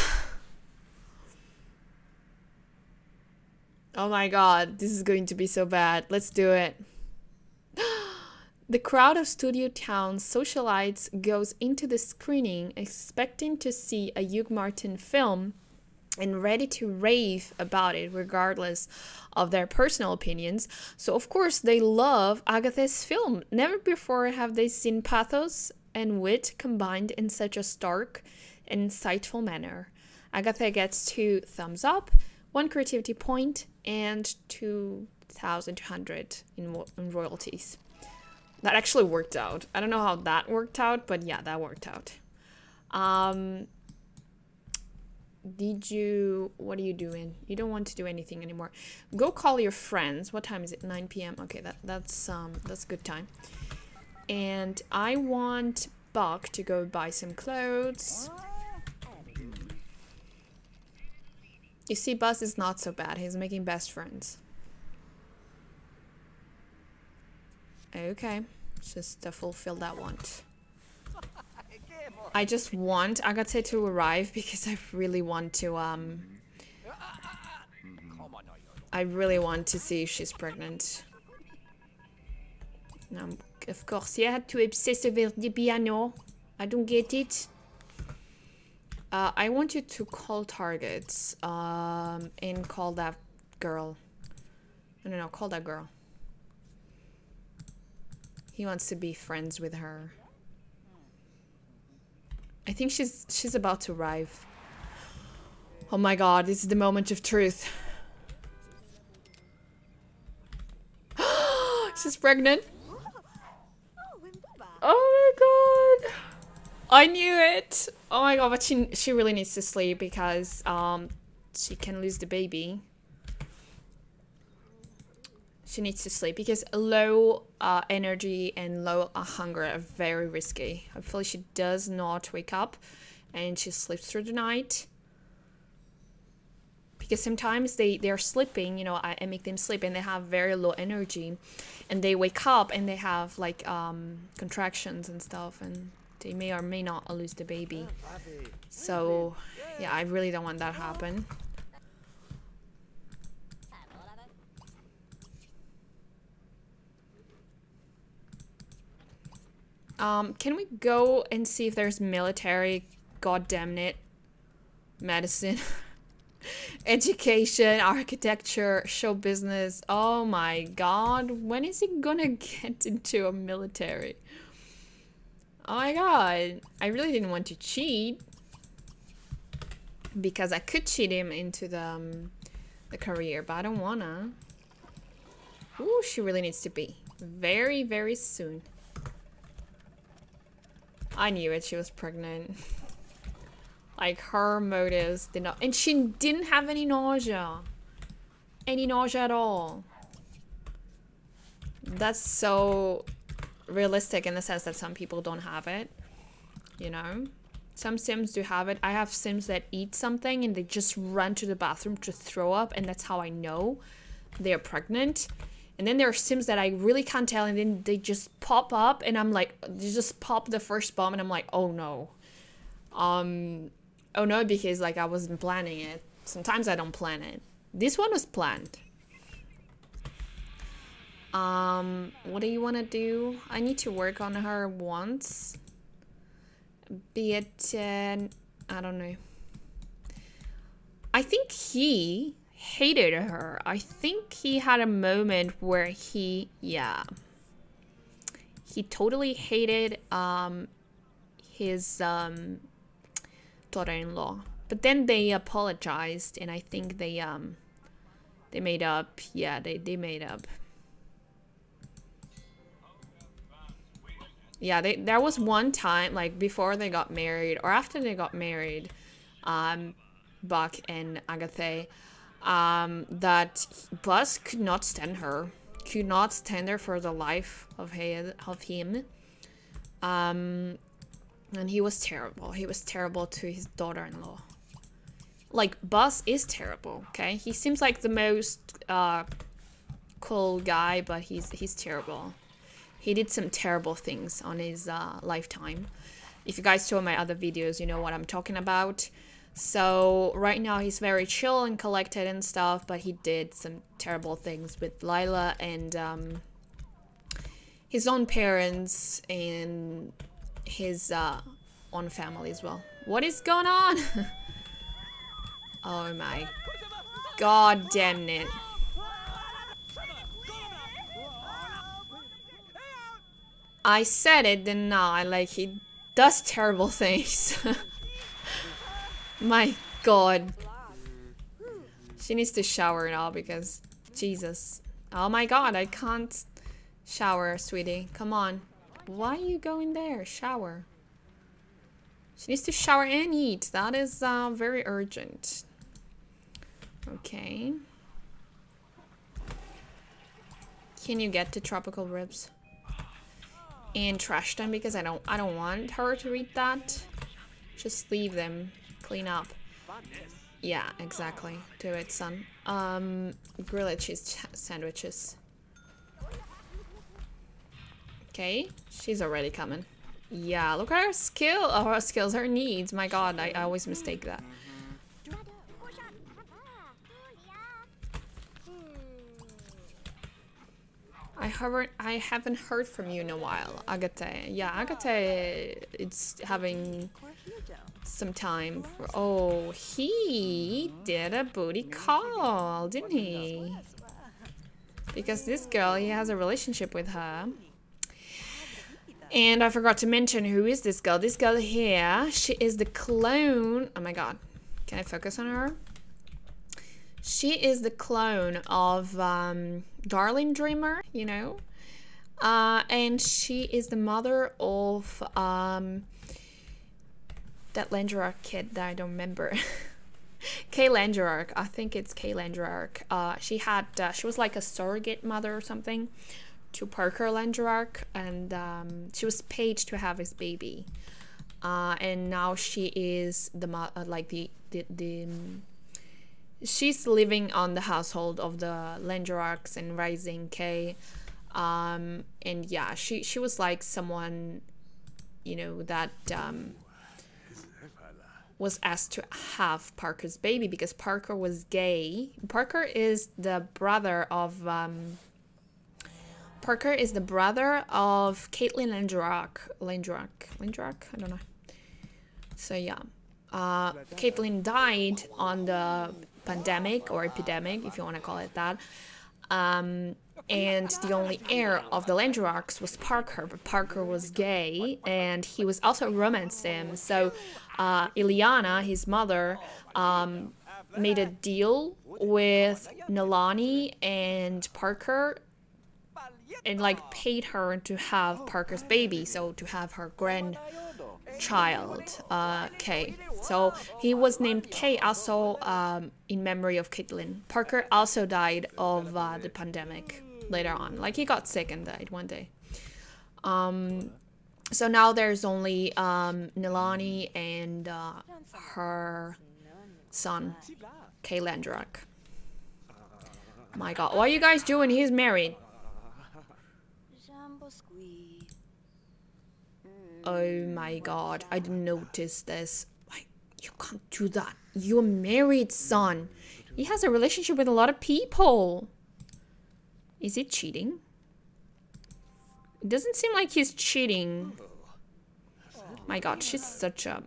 Oh my god, this is going to be so bad. Let's do it. The crowd of Studio Town socialites goes into the screening expecting to see a Hugh Martin film and ready to rave about it regardless of their personal opinions. So of course they love Agatha's film. Never before have they seen pathos and wit combined in such a stark and insightful manner. Agatha gets two thumbs up, one creativity point, and 2,200 in, in royalties. That actually worked out. I don't know how that worked out, but yeah, that worked out. Um, did you what are you doing? You don't want to do anything anymore. Go call your friends. What time is it? 9 p.m okay that that's um that's good time. And i want buck to go buy some clothes. You see buzz is not so bad. He's making best friends. Okay. Just to fulfill that want I just want Agatha to arrive because I really want to, um... I really want to see if she's pregnant. Um, of course, you had to obsess over the piano. I don't get it. Uh, I want you to call targets um, and call that girl. No, no, no, call that girl. He wants to be friends with her. I think she's she's about to arrive. Oh my god, this is the moment of truth. she's pregnant. Oh my god. I knew it. Oh my god, but she she really needs to sleep because um she can lose the baby she needs to sleep because low uh, energy and low uh, hunger are very risky. Hopefully she does not wake up and she sleeps through the night. Because sometimes they, they're sleeping, you know, I, I make them sleep and they have very low energy and they wake up and they have like um, contractions and stuff and they may or may not lose the baby. So yeah, I really don't want that to happen. Um, can we go and see if there's military? God damn it. Medicine. Education, architecture, show business. Oh my god. When is he gonna get into a military? Oh my god. I really didn't want to cheat. Because I could cheat him into the, um, the career, but I don't wanna. Ooh, she really needs to be. Very, very soon. I knew it, she was pregnant. like, her motives did not- and she didn't have any nausea. Any nausea at all. That's so realistic in the sense that some people don't have it. You know? Some Sims do have it. I have Sims that eat something and they just run to the bathroom to throw up and that's how I know they're pregnant. And then there are sims that I really can't tell, and then they just pop up, and I'm like, they just pop the first bomb, and I'm like, oh no. Um, oh no, because like I wasn't planning it. Sometimes I don't plan it. This one was planned. Um, what do you want to do? I need to work on her once. Be it, uh, I don't know. I think he hated her. I think he had a moment where he, yeah, he totally hated um, his um, daughter-in-law. But then they apologized, and I think they um, they made up. Yeah, they they made up. Yeah, they, there was one time, like, before they got married, or after they got married, um, Buck and Agatha, um, that Buzz could not stand her, could not stand her for the life of, of him. Um, and he was terrible. He was terrible to his daughter-in-law. Like, Buzz is terrible, okay? He seems like the most uh, cool guy, but he's, he's terrible. He did some terrible things on his uh, lifetime. If you guys saw my other videos, you know what I'm talking about. So right now he's very chill and collected and stuff, but he did some terrible things with Lila and um, his own parents and his uh, own family as well. What is going on? oh my god damn it. I said it, didn't I? Like, he does terrible things. My god. She needs to shower now because... Jesus. Oh my god, I can't shower, sweetie. Come on. Why are you going there? Shower. She needs to shower and eat. That is uh, very urgent. Okay. Can you get to tropical ribs? And trash them because I don't I don't want her to read that. Just leave them. Clean up. Yeah, exactly. Do it, son. Um, grilled cheese sandwiches. Okay, she's already coming. Yeah, look at her skill, oh, her skills, her needs. My god, I, I always mistake that. I haven't I haven't heard from you in a while, Agate. Yeah, Agate it's having some time. For, oh, he did a booty call, didn't he? Because this girl, he has a relationship with her. And I forgot to mention who is this girl. This girl here, she is the clone. Oh my god. Can I focus on her? She is the clone of um, Darleen Dreamer, you know? Uh, and she is the mother of um, that Langerak kid that I don't remember. Kay Langerak, I think it's Kay Langerak. Uh, she had, uh, she was like a surrogate mother or something to Parker Langerak, and um, she was paid to have his baby. Uh, and now she is the uh, like the the, the um, she's living on the household of the Langeraks and Rising K. Um, and yeah, she she was like someone, you know, that um, was asked to have Parker's baby because Parker was gay. Parker is the brother of um, Parker is the brother of Caitlin Langerak. Langerak. Langerak? I don't know. So yeah. Uh, Caitlin died on the pandemic or epidemic, if you want to call it that. Um, and the only heir of the Langeraks was Parker, but Parker was gay and he was also romancing. So uh, Iliana, his mother, um, made a deal with Nalani and Parker and like paid her to have Parker's baby, so to have her grandchild, uh, Kay. So he was named Kay also um, in memory of Caitlin. Parker also died of uh, the pandemic later on. Like he got sick and died one day. Um, so now there's only um, Nilani and uh, her son, Kay Langerak. My god, what are you guys doing? He's married. Oh my god, I didn't notice this. Like, you can't do that. You're married, son. He has a relationship with a lot of people. Is he cheating? It doesn't seem like he's cheating. My god, she's such a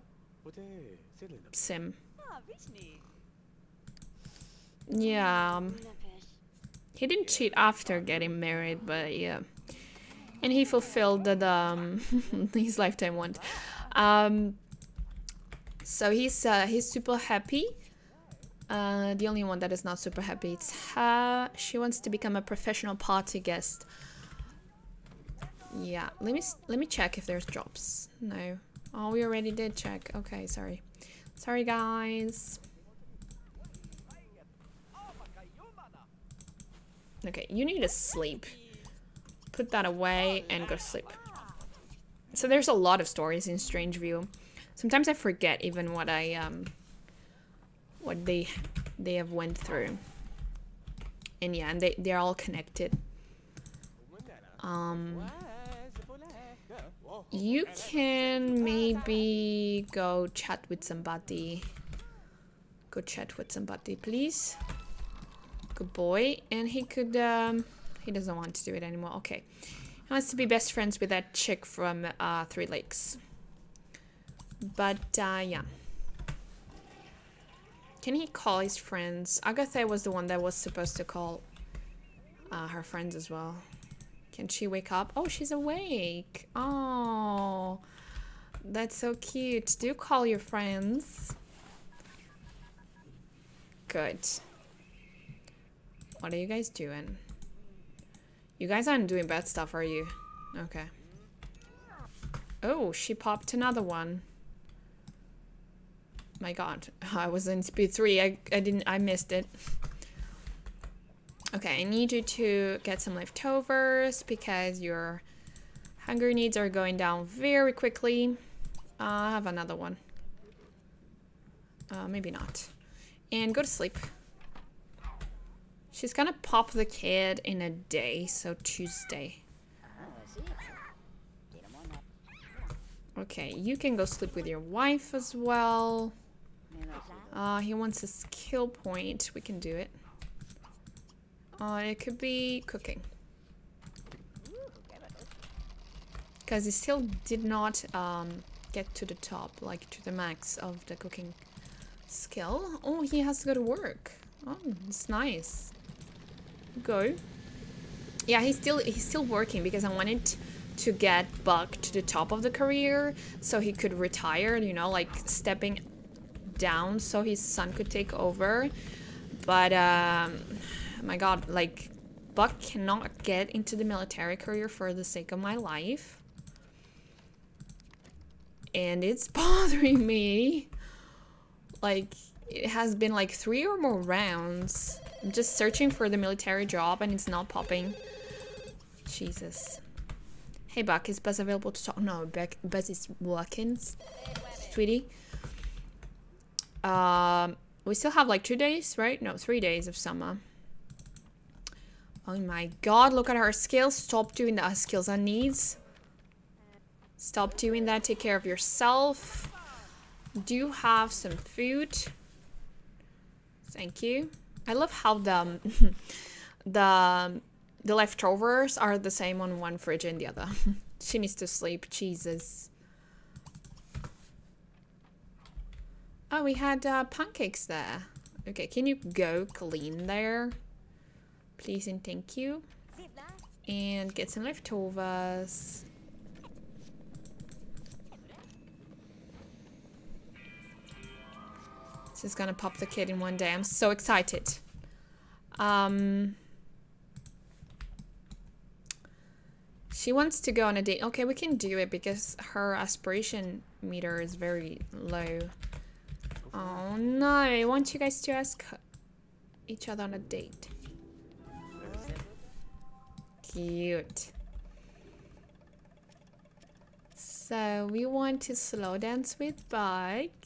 sim. Yeah. He didn't cheat after getting married, but yeah and he fulfilled the, um, his lifetime want. Um, so he's uh, he's super happy. Uh, the only one that is not super happy it's her. She wants to become a professional party guest. Yeah, let me let me check if there's jobs. No. Oh, we already did check. Okay, sorry. Sorry, guys. Okay, you need to sleep put that away and go sleep. So there's a lot of stories in StrangeView. Sometimes I forget even what I um what they they have went through. And yeah, and they they're all connected. Um you can maybe go chat with somebody. Go chat with somebody, please. Good boy. And he could um he doesn't want to do it anymore. Okay. He wants to be best friends with that chick from uh, Three Lakes. But, uh, yeah. Can he call his friends? Agatha was the one that was supposed to call uh, her friends as well. Can she wake up? Oh, she's awake. Oh, that's so cute. Do call your friends. Good. What are you guys doing? You guys aren't doing bad stuff, are you? Okay. Oh, she popped another one. my god, I was in speed 3. I, I didn't, I missed it. Okay, I need you to get some leftovers because your hunger needs are going down very quickly. Uh, I have another one. Uh, maybe not. And go to sleep. She's gonna pop the kid in a day, so Tuesday. Okay, you can go sleep with your wife as well. Uh, he wants a skill point. We can do it. Uh, it could be cooking. Because he still did not um, get to the top, like to the max of the cooking skill. Oh, he has to go to work. Oh, it's nice. Go. Yeah, he's still he's still working because I wanted to get Buck to the top of the career so he could retire, you know, like stepping down so his son could take over. But, um, my god, like, Buck cannot get into the military career for the sake of my life. And it's bothering me. Like, it has been like three or more rounds. I'm just searching for the military job and it's not popping. Jesus. Hey Buck, is Buzz available to talk? No, Beck, Buzz is working, sweetie. Um, we still have like two days, right? No, three days of summer. Oh my god, look at her skills. Stop doing the skills and needs. Stop doing that. Take care of yourself. Do you have some food? Thank you. I love how the the the leftovers are the same on one fridge and the other. she needs to sleep. Jesus. Oh, we had uh, pancakes there. Okay, can you go clean there? Please and thank you. And get some leftovers. She's gonna pop the kid in one day. I'm so excited. Um... She wants to go on a date. Okay, we can do it because her aspiration meter is very low. Oh no, I want you guys to ask each other on a date. Cute. So we want to slow dance with bike.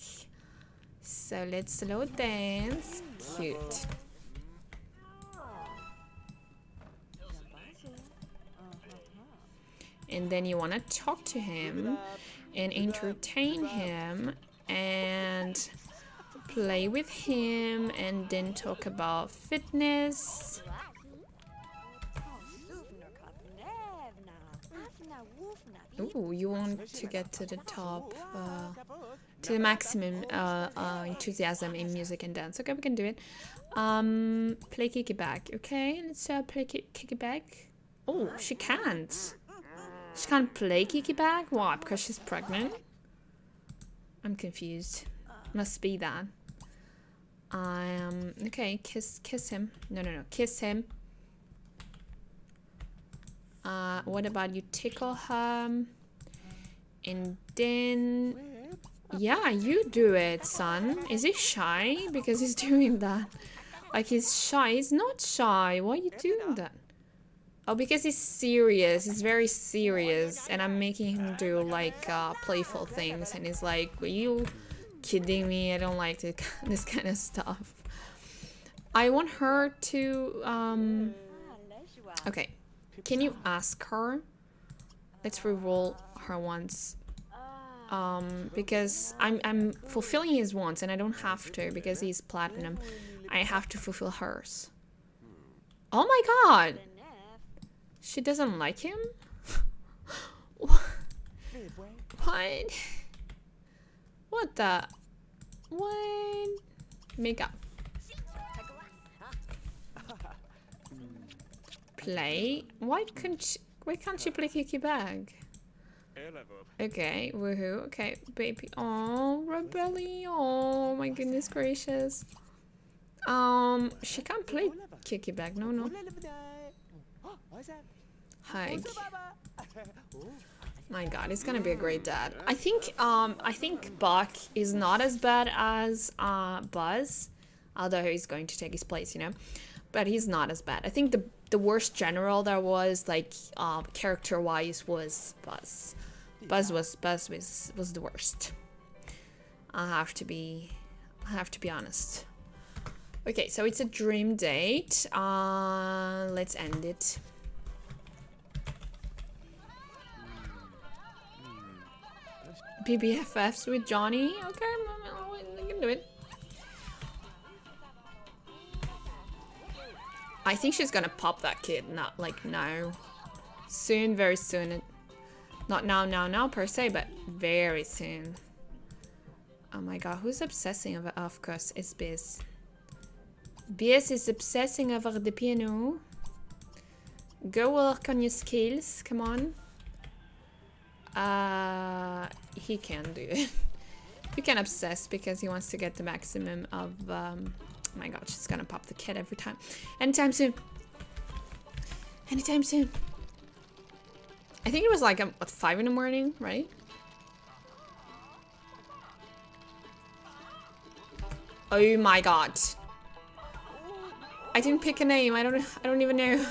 So let's slow dance. Cute. and then you want to talk to him and entertain him and play with him and then talk about fitness Ooh, you want to get to the top, uh, to the maximum uh, uh, enthusiasm in music and dance. Okay, we can do it. Um, play Kicky Bag. Okay, let's uh, play Kicky Bag. Oh, she can't. She can't play Kicky Bag? Why? Because she's pregnant? I'm confused. Must be that. Um, okay, kiss, kiss him. No, no, no, kiss him. Uh, what about you tickle him? And then, yeah, you do it, son. Is he shy? Because he's doing that. Like, he's shy. He's not shy. Why are you doing that? Oh, because he's serious. He's very serious. And I'm making him do, like, uh, playful things. And he's like, are you kidding me? I don't like this kind of stuff. I want her to, um... Okay. Can you ask her? Let's re-roll her once. Um, because I'm, I'm fulfilling his wants and I don't have to because he's platinum. I have to fulfill hers. Oh my god! She doesn't like him? what? What the? What? Makeup. Play? Why couldn't she, why can't she play Kicky Bag? Okay, woohoo. Okay, baby. Oh, rebellion. Oh my goodness gracious. Um, she can't play Kicky Bag. No, no. Hug. My god, he's gonna be a great dad. I think um I think Buck is not as bad as uh Buzz, although he's going to take his place, you know. But he's not as bad. I think the the worst general there was like um character wise was Buzz. Buzz was Buzz was was the worst. I have to be I have to be honest. Okay, so it's a dream date. Uh let's end it. BBFFs with Johnny. Okay, I can do it. I think she's gonna pop that kid, not like now. Soon, very soon. Not now, now, now per se, but very soon. Oh my god, who's obsessing over, of course, it's Buzz. Buzz is obsessing over the piano. Go work on your skills, come on. Uh, he can do it. he can obsess because he wants to get the maximum of, um, my god, she's gonna pop the kid every time. Anytime soon. Anytime soon. I think it was like, um, what, 5 in the morning, right? Oh my god. I didn't pick a name. I don't I don't even know.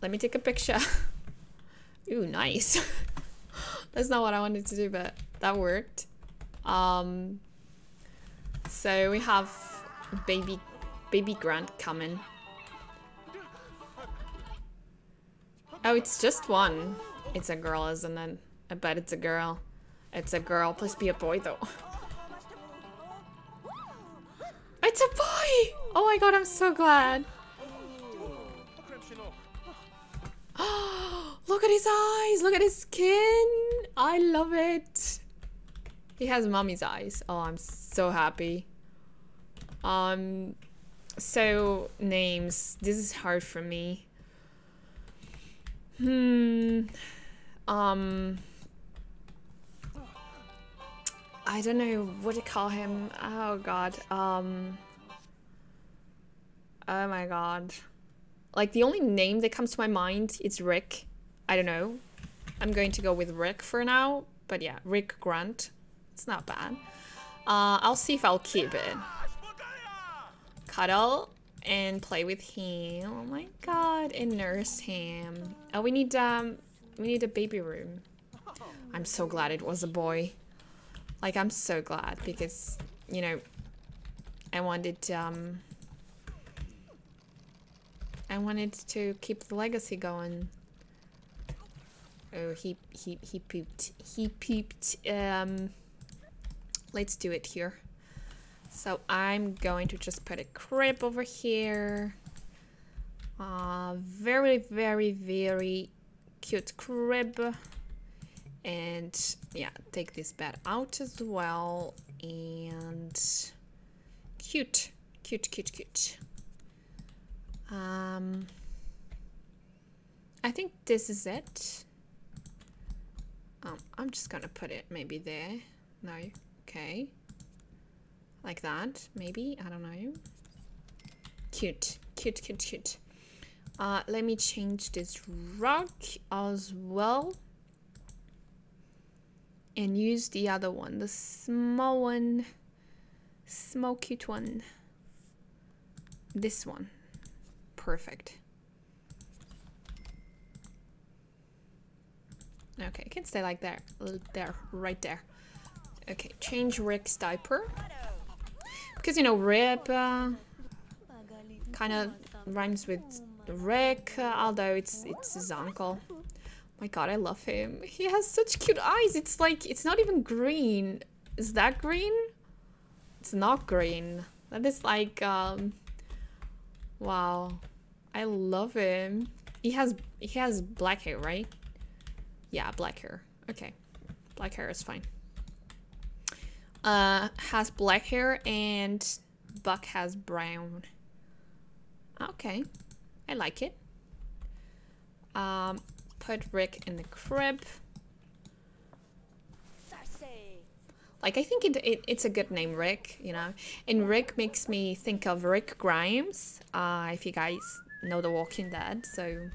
Let me take a picture. Ooh, nice. That's not what I wanted to do, but that worked. Um, so we have baby, baby Grunt coming. Oh, it's just one. It's a girl, isn't it? I bet it's a girl. It's a girl. Please be a boy, though. It's a boy! Oh my god, I'm so glad. Look at his eyes. Look at his skin. I love it. He has mommy's eyes. Oh, I'm so happy. Um, so names. This is hard for me. Hmm. Um. I don't know what to call him. Oh god. Um. Oh my god. Like the only name that comes to my mind is Rick. I don't know. I'm going to go with Rick for now. But yeah, Rick Grunt. It's not bad. Uh, I'll see if I'll keep it. Cuddle and play with him. Oh my god, and nurse him. Oh, we need um, we need a baby room. I'm so glad it was a boy. Like I'm so glad because you know, I wanted um, I wanted to keep the legacy going. Oh, he he he pooped. He pooped. Um, let's do it here. So I'm going to just put a crib over here. Uh, very, very, very cute crib. And yeah, take this bed out as well. And cute, cute, cute, cute. Um, I think this is it. Um, I'm just gonna put it maybe there. No, okay. Like that, maybe, I don't know. Cute, cute, cute, cute. Uh, let me change this rock as well. And use the other one, the small one. Small cute one. This one. Perfect. Okay, it can stay like there. There, right there. Okay, change Rick's diaper. Because, you know, Ripp uh, kind of rhymes with Rick, uh, although it's, it's his uncle. My god, I love him. He has such cute eyes. It's like, it's not even green. Is that green? It's not green. That is like, um, wow. I love him. He has, he has black hair, right? Yeah, black hair. Okay. Black hair is fine. Uh, has black hair and Buck has brown. Okay. I like it. Um, put Rick in the crib. Like, I think it, it, it's a good name, Rick, you know. And Rick makes me think of Rick Grimes, uh, if you guys know The Walking Dead. So,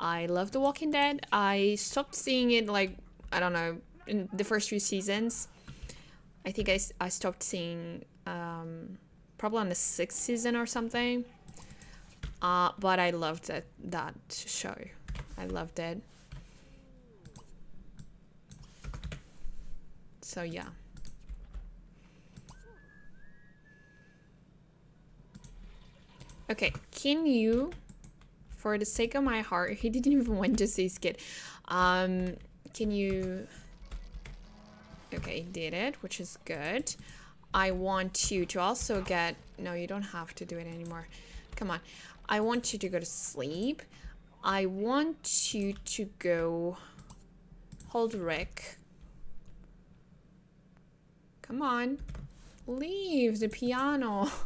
I love The Walking Dead. I stopped seeing it like I don't know in the first few seasons. I think I, I stopped seeing um, probably on the sixth season or something. Uh, but I loved that that show. I loved it. So yeah. Okay, can you, for the sake of my heart, he didn't even want to see Skid. Um, can you, okay, did it, which is good. I want you to also get, no, you don't have to do it anymore. Come on. I want you to go to sleep. I want you to go, hold Rick. Come on, leave the piano.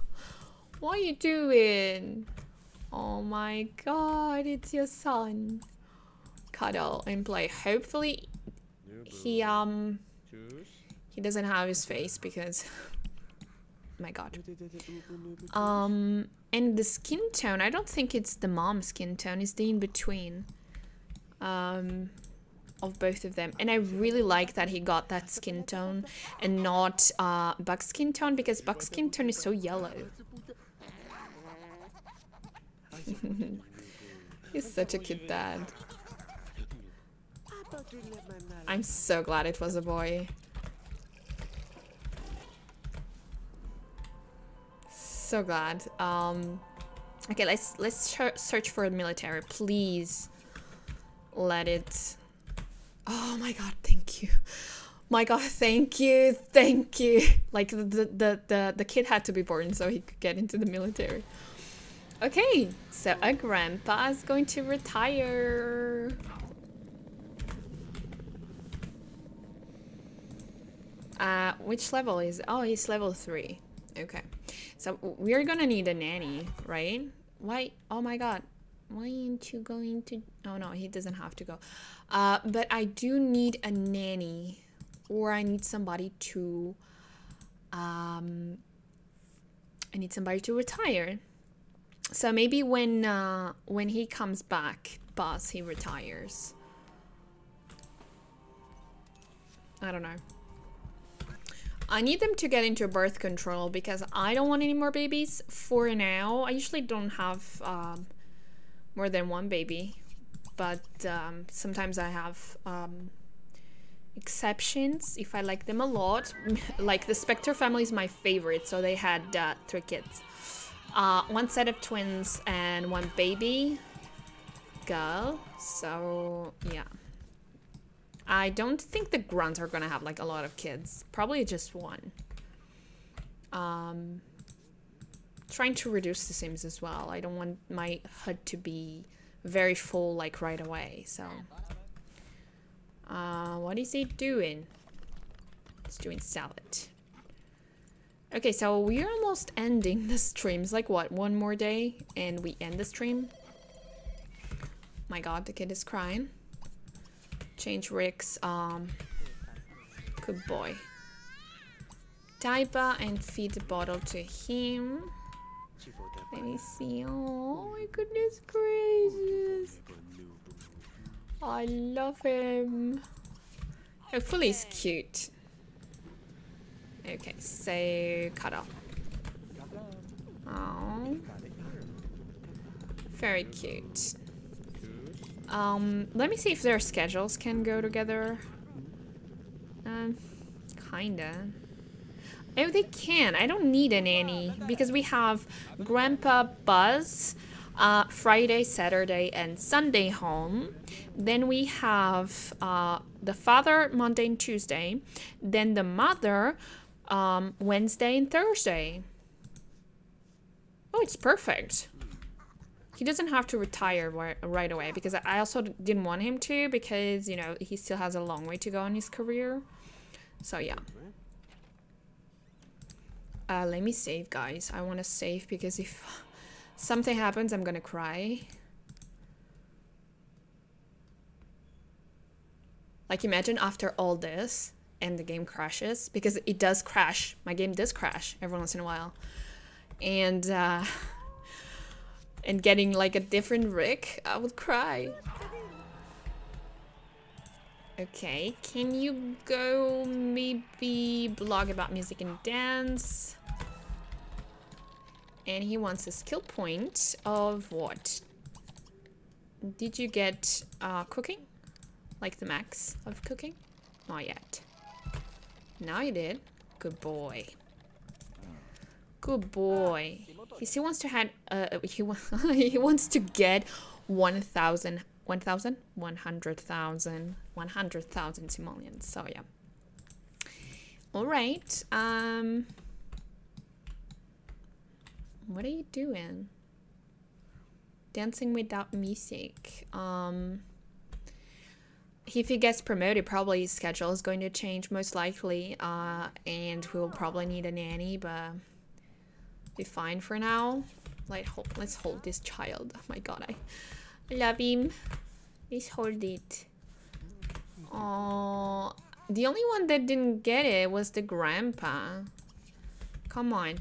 What are you doing? Oh my god, it's your son. Cuddle and play. Hopefully he um he doesn't have his face because my god. Um and the skin tone, I don't think it's the mom skin tone, it's the in between. Um of both of them and I really like that he got that skin tone and not uh Buck skin tone because Buck skin tone is so yellow. He's such a cute dad. I'm so glad it was a boy. So glad. Um, okay, let's let's search for a military. Please let it. Oh my god! Thank you. My god! Thank you. Thank you. Like the the the the kid had to be born so he could get into the military. Okay, so a grandpa is going to retire. Uh, which level is? Oh, he's level three. Okay, so we're gonna need a nanny, right? Why? Oh my god, why aren't you going to? Oh no, he doesn't have to go. Uh, but I do need a nanny, or I need somebody to. Um, I need somebody to retire. So maybe when uh, when he comes back, Buzz, he retires. I don't know. I need them to get into birth control because I don't want any more babies for now. I usually don't have um, more than one baby, but um, sometimes I have um, exceptions if I like them a lot. like the Specter family is my favorite, so they had uh, three kids. Uh, one set of twins and one baby girl. So, yeah. I don't think the grunts are gonna have like a lot of kids. Probably just one. Um, trying to reduce the sims as well. I don't want my HUD to be very full like right away. So, uh, what is he doing? He's doing salad. Okay, so we're almost ending the streams. Like what, one more day and we end the stream? My god, the kid is crying. Change Rick's, um, good boy. Diaper and feed the bottle to him. Let me see. Oh my goodness gracious. I love him. Hopefully he's cute. Okay, so cut off. Oh. Very cute. Um, let me see if their schedules can go together. Um, kinda. Oh, they can. I don't need a nanny because we have Grandpa Buzz uh, Friday, Saturday, and Sunday home. Then we have uh, the father Monday and Tuesday. Then the mother um, Wednesday and Thursday. Oh, it's perfect. He doesn't have to retire right away because I also didn't want him to because, you know, he still has a long way to go in his career. So, yeah. Uh, let me save, guys. I want to save because if something happens, I'm gonna cry. Like, imagine after all this, and the game crashes because it does crash. My game does crash every once in a while. And uh, and getting like a different Rick, I would cry. Okay, can you go maybe blog about music and dance? And he wants a skill point of what? Did you get uh, cooking? Like the max of cooking? Not yet. Now you did. Good boy. Good boy. He still wants to had uh he he wants to get 1000 1000 100,000 100,000 simoleons. So yeah. All right. Um What are you doing? Dancing without music. Um if he gets promoted, probably his schedule is going to change most likely, uh, and we'll probably need a nanny, but be fine for now. Like, hold, let's hold this child. Oh my god, I, I love him. Let's hold it. Oh, the only one that didn't get it was the grandpa. Come on.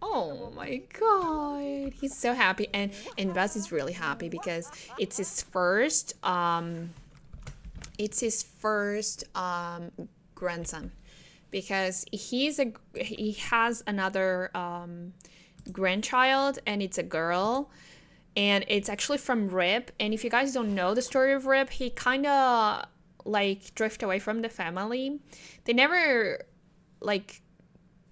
Oh my god. He's so happy and and Buzz is really happy because it's his first um it's his first um grandson because he's a he has another um grandchild and it's a girl and it's actually from Ripp and if you guys don't know the story of Ripp he kind of like drift away from the family they never like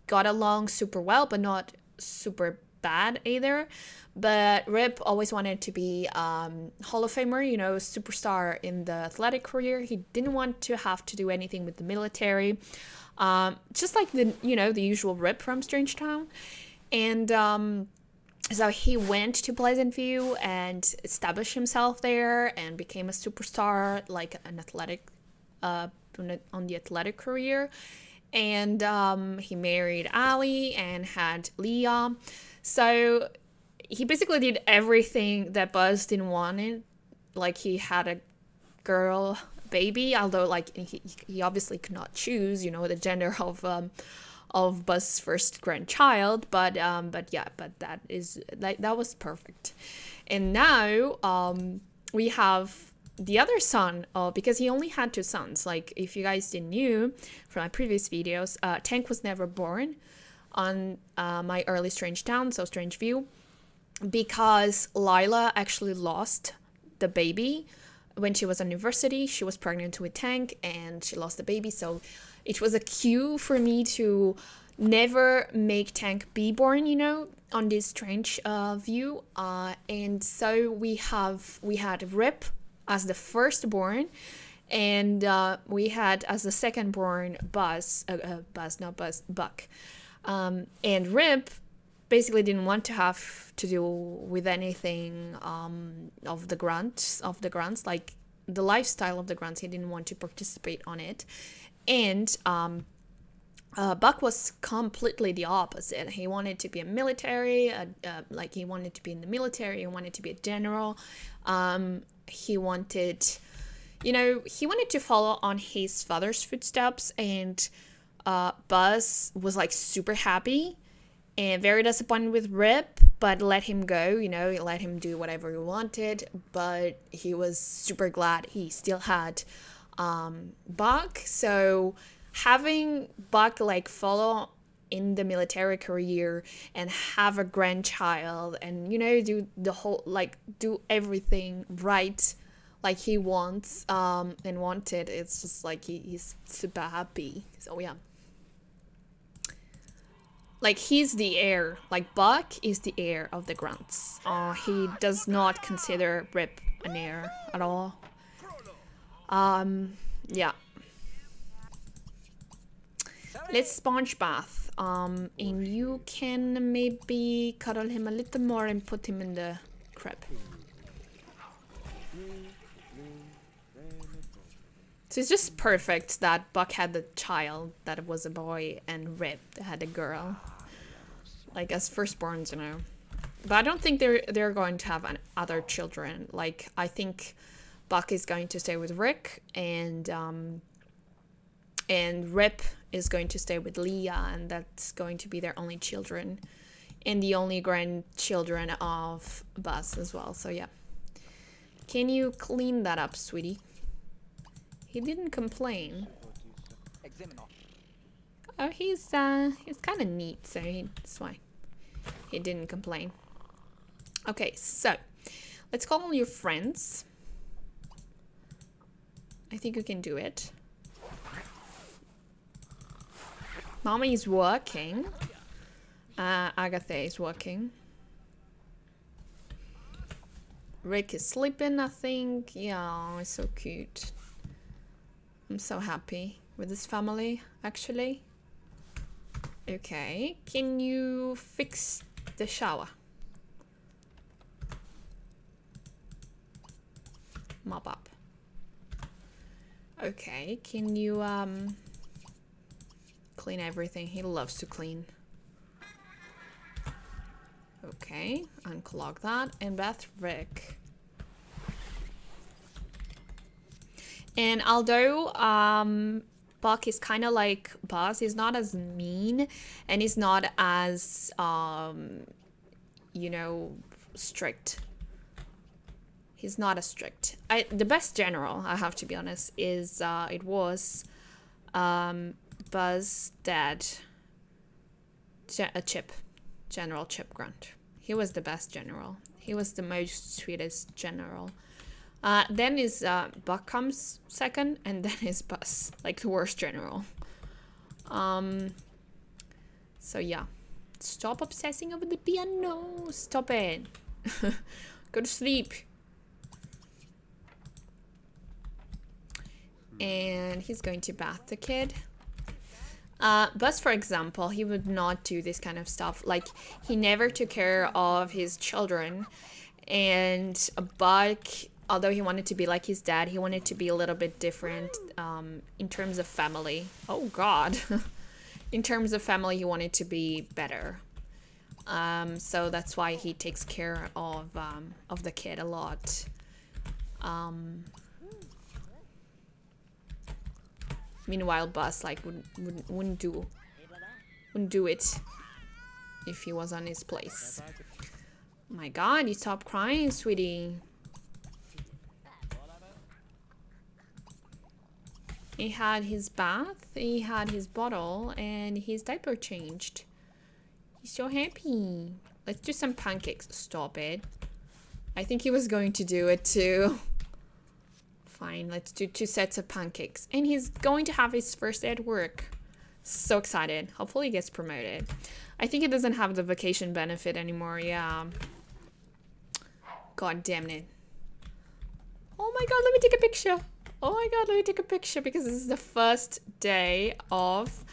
got along super well, but not super bad either. But Ripp always wanted to be um, Hall of Famer, you know, superstar in the athletic career. He didn't want to have to do anything with the military, um, just like the you know the usual Ripp from Strangetown, and. Um, so he went to Pleasantview and established himself there and became a superstar, like an athletic, uh, on the athletic career and um, he married Ali and had Leah. So he basically did everything that Buzz didn't want. It. Like he had a girl baby, although like he, he obviously could not choose, you know, the gender of um, of Buzz's first grandchild. But um, but yeah, but that is like that was perfect. And now um, we have the other son, uh, because he only had two sons, like if you guys didn't knew from my previous videos, uh, Tank was never born on uh, my early Strangetown, so StrangeView, because Lila actually lost the baby when she was at university. She was pregnant with Tank and she lost the baby, so it was a cue for me to never make Tank be born, you know, on this strange uh, view. Uh, and so we have we had Ripp as the firstborn, and uh, we had as the secondborn Buzz, uh, uh, Buzz, not Buzz, Buck, um, and Ripp basically didn't want to have to do with anything um, of the grunts of the grunts like the lifestyle of the grunts he didn't want to participate on it and um, uh, Buck was completely the opposite. He wanted to be a military, uh, uh, like he wanted to be in the military. He wanted to be a general. Um, he wanted, you know, he wanted to follow on his father's footsteps, and uh, Buzz was like super happy and very disappointed with Ripp, but let him go, you know, let him do whatever he wanted. But he was super glad he still had um, Buck. So having Buck like follow in the military career and have a grandchild and you know do the whole like do everything right like he wants um and wanted it's just like he, he's super happy so yeah like he's the heir. Like buck is the heir of the grunts. Uh he does not consider ripp an heir at all. Um yeah. Let's sponge bath. Um, and you can maybe cuddle him a little more and put him in the crib. So it's just perfect that Buck had the child that was a boy and Ripp had a girl. Like as firstborns, you know. But I don't think they're they're going to have an, other children. Like I think Buck is going to stay with Rick and um, and Ripp is going to stay with Leah, and that's going to be their only children. and the only grandchildren of Buzz as well. So yeah. Can you clean that up, sweetie? He didn't complain. Oh, he's uh, he's kind of neat, so he, that's why he didn't complain. Okay, so let's call all your friends. I think we can do it. Mama is working. Uh, Agatha is working. Rick is sleeping, I think. Yeah, it's so cute. I'm so happy with this family, actually. Okay, can you fix the shower? Mop up. Okay, can you um clean everything? He loves to clean. Okay, unclog that and Beth Rick. And although um Buck is kind of like Buzz. He's not as mean and he's not as, um, you know, strict. He's not as strict. I, the best general, I have to be honest, is uh, it was um, Buzz dad, a Chip, General Chip Grunt. He was the best general. He was the most sweetest general. Uh, then is uh, Buck comes second, and then is Buzz, like the worst general. Um, so yeah. Stop obsessing over the piano. Stop it. Go to sleep. And he's going to bath the kid. Uh, for example, he would not do this kind of stuff. Like, he never took care of his children. And a Buck although he wanted to be like his dad, he wanted to be a little bit different um, in terms of family. Oh God, in terms of family, he wanted to be better. Um, so that's why he takes care of um, of the kid a lot. Um, meanwhile, Buzz like wouldn't, wouldn't wouldn't do wouldn't do it if he was on his place. my God, you stop crying, sweetie. He had his bath, he had his bottle, and his diaper changed. He's so happy. Let's do some pancakes. Stop it. I think he was going to do it too. Fine, let's do two sets of pancakes. And he's going to have his first day at work. So excited. Hopefully he gets promoted. I think he doesn't have the vacation benefit anymore, yeah. God damn it. Oh my god, let me take a picture. Oh my god, let me take a picture because this is the first day of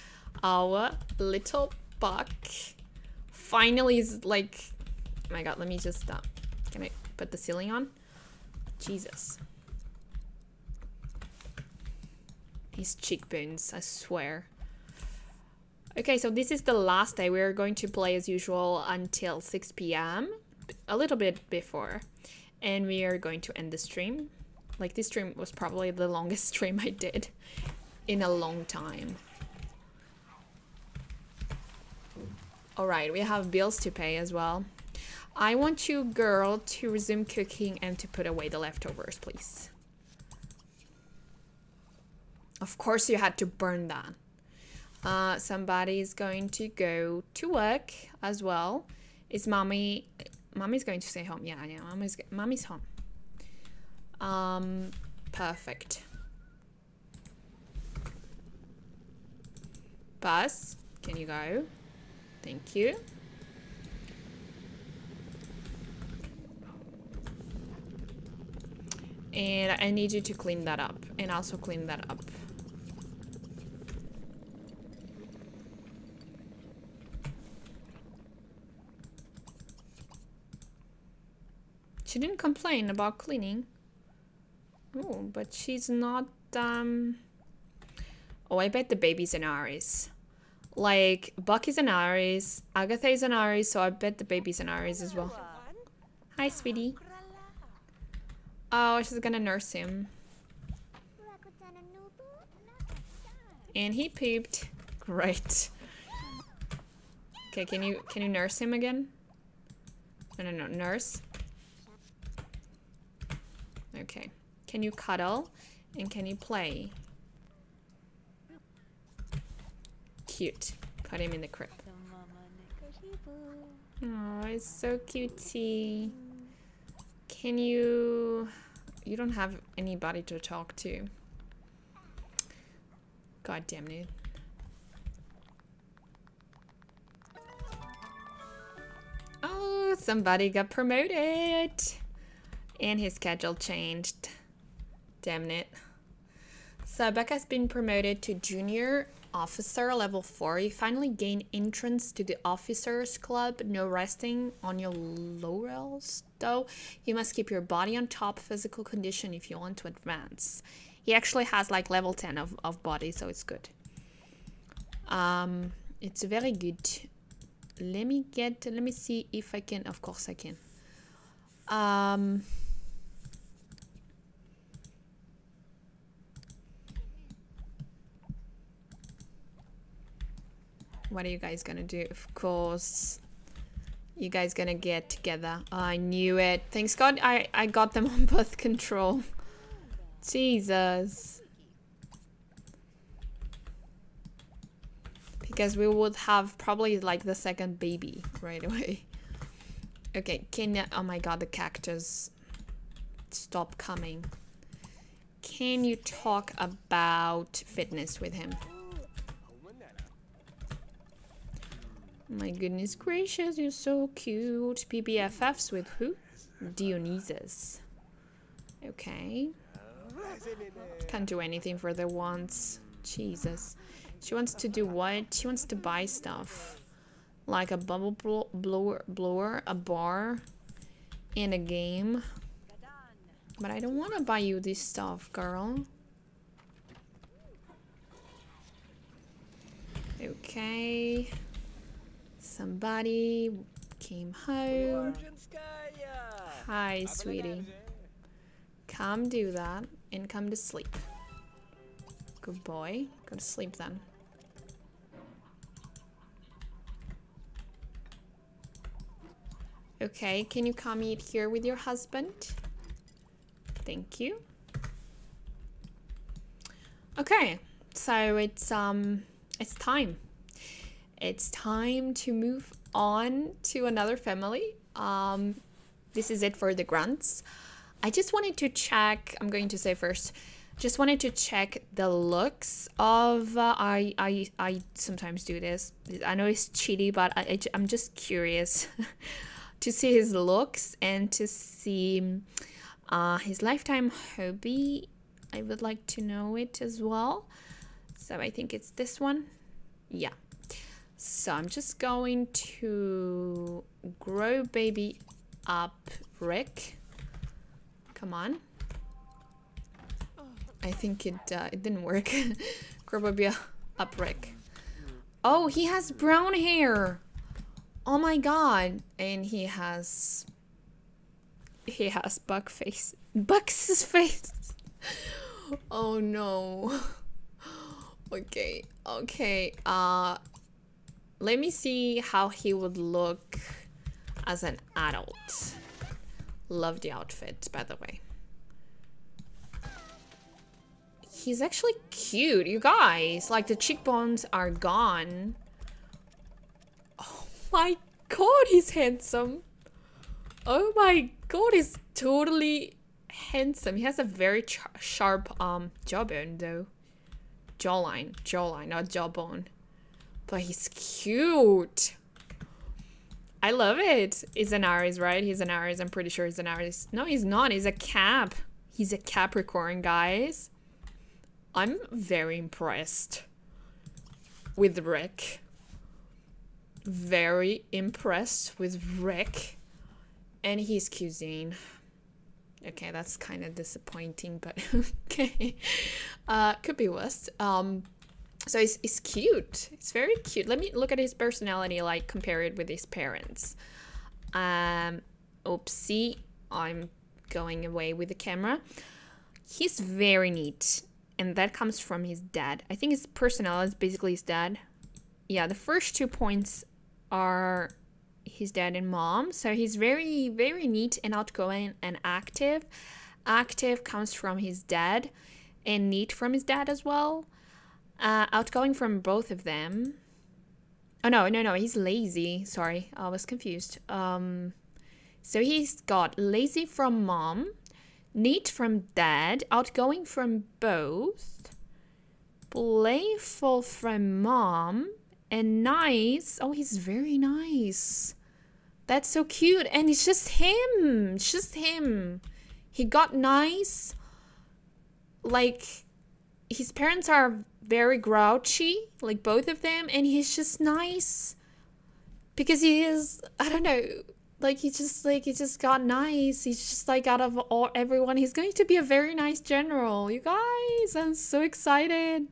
our little buck. Finally is like, oh my god, let me just stop. Can I put the ceiling on? Jesus. His cheekbones, I swear. Okay, so this is the last day. We're going to play as usual until 6 p.m. A little bit before. And we are going to end the stream. Like this stream was probably the longest stream I did in a long time. Alright, we have bills to pay as well. I want you, girl, to resume cooking and to put away the leftovers, please. Of course you had to burn that. Uh, somebody is going to go to work as well. Is mommy... Mommy's going to stay home. Yeah, yeah, mommy's, mommy's home. Um, perfect. Buzz, can you go? Thank you. And I need you to clean that up. And also clean that up. She didn't complain about cleaning. Oh, but she's not, um... Oh, I bet the baby's an Aries. Like, Bucky's an Aries, Agatha is an Aries, so I bet the baby's an Aries as well. Hi, sweetie. Oh, she's gonna nurse him. And he pooped. Great. Okay, can you can you nurse him again? No, no, no, nurse. Okay. Can you cuddle? And can you play? Cute. Put him in the crib. Oh, it's so cutesy. Can you... You don't have anybody to talk to. God damn it. Oh, somebody got promoted. And his schedule changed. Damn it. So Becca's been promoted to junior officer level 4. You finally gain entrance to the officers club. No resting on your laurels though. You must keep your body on top physical condition if you want to advance. He actually has like level 10 of, of body, so it's good. Um, it's very good. Let me get, let me see if I can, of course I can. Um, what are you guys gonna do? Of course, you guys gonna get together. I knew it. Thanks God I, I got them on birth control. Jesus. Because we would have probably like the second baby right away. Okay, can you, oh my god, the cactus. Stop coming. Can you talk about fitness with him? My goodness gracious, you're so cute. PBFFs with who? Dionysus. Okay. Can't do anything for the wants. Jesus. She wants to do what? She wants to buy stuff. Like a bubble blower, blower, a bar, and a game. But I don't want to buy you this stuff, girl. Okay. Somebody came home. Hi, sweetie. Come do that and come to sleep. Good boy. Go to sleep then. Okay, can you come eat here with your husband? Thank you. Okay, so it's um it's time. It's time to move on to another family. Um this is it for the grunts. I just wanted to check, I'm going to say first, just wanted to check the looks of uh, I, I I sometimes do this i know it's cheaty but I, I, i'm just curious to see his looks and to see uh, his lifetime hobby. I would like to know it as well. So I think it's this one. Yeah. So I'm just going to grow baby up Rick. Come on. I think it uh, it didn't work. grow baby up Rick. Oh, he has brown hair. Oh my god. And he has he has buck face. Buck's face. oh no. okay. Okay. Uh let me see how he would look as an adult. Love the outfit, by the way. He's actually cute, you guys. Like, the cheekbones are gone Oh my god, he's handsome. Oh my god, he's totally handsome. He has a very sharp um jawbone though. Jawline, jawline, not jawbone. But he's cute. I love it. He's an Aries, right? He's an Aries. I'm pretty sure he's an Aries. No, he's not. He's a Cap. He's a Capricorn, guys. I'm very impressed with Rick very impressed with Rick and his cuisine. Okay, that's kind of disappointing, but okay. Uh, could be worse. Um, so it's, it's cute. It's very cute. Let me look at his personality, like, compare it with his parents. Um, oopsie. I'm going away with the camera. He's very neat. And that comes from his dad. I think his personality is basically his dad. Yeah, the first two points are his dad and mom. So he's very, very neat and outgoing and active. Active comes from his dad, and neat from his dad as well. Uh, outgoing from both of them. Oh no, no, no, he's lazy. Sorry, I was confused. Um, so he's got lazy from mom, neat from dad, outgoing from both, playful from mom, and nice. Oh, he's very nice. That's so cute. And it's just him. It's just him. He got nice. Like, his parents are very grouchy, like both of them, and he's just nice. Because he is, I don't know, like he just like he just got nice. He's just like out of all everyone, he's going to be a very nice general. You guys, I'm so excited.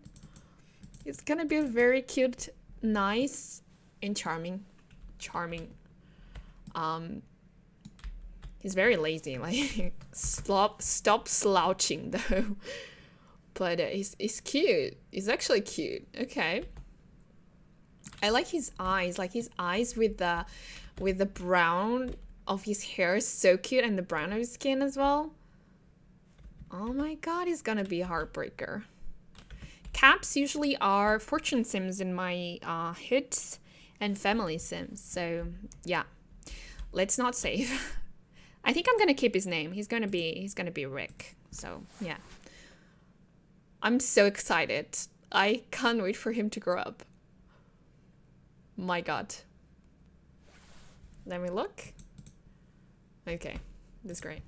It's gonna be a very cute, nice, and charming, charming um, he's very lazy. Like stop stop slouching though. But he's he's cute. He's actually cute. Okay. I like his eyes. Like his eyes with the with the brown of his hair is so cute and the brown of his skin as well. Oh my god, he's gonna be a heartbreaker. Caps usually are fortune sims in my uh, hits and family sims. So yeah. Let's not save. I think I'm gonna keep his name. He's gonna be he's gonna be Rick. So yeah. I'm so excited. I can't wait for him to grow up. My god. Let me look. Okay, that's great.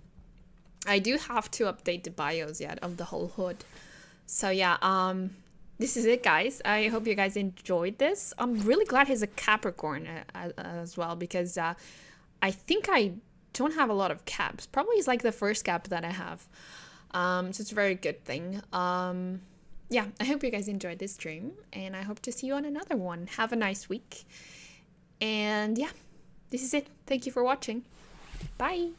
I do have to update the bios yet of the whole hood. So yeah, um, this is it, guys. I hope you guys enjoyed this. I'm really glad he's a Capricorn uh, uh as well because uh, I think I don't have a lot of caps. Probably is like the first cap that I have. Um, so it's a very good thing. Um, yeah, I hope you guys enjoyed this stream and I hope to see you on another one. Have a nice week. And yeah, this is it. Thank you for watching. Bye.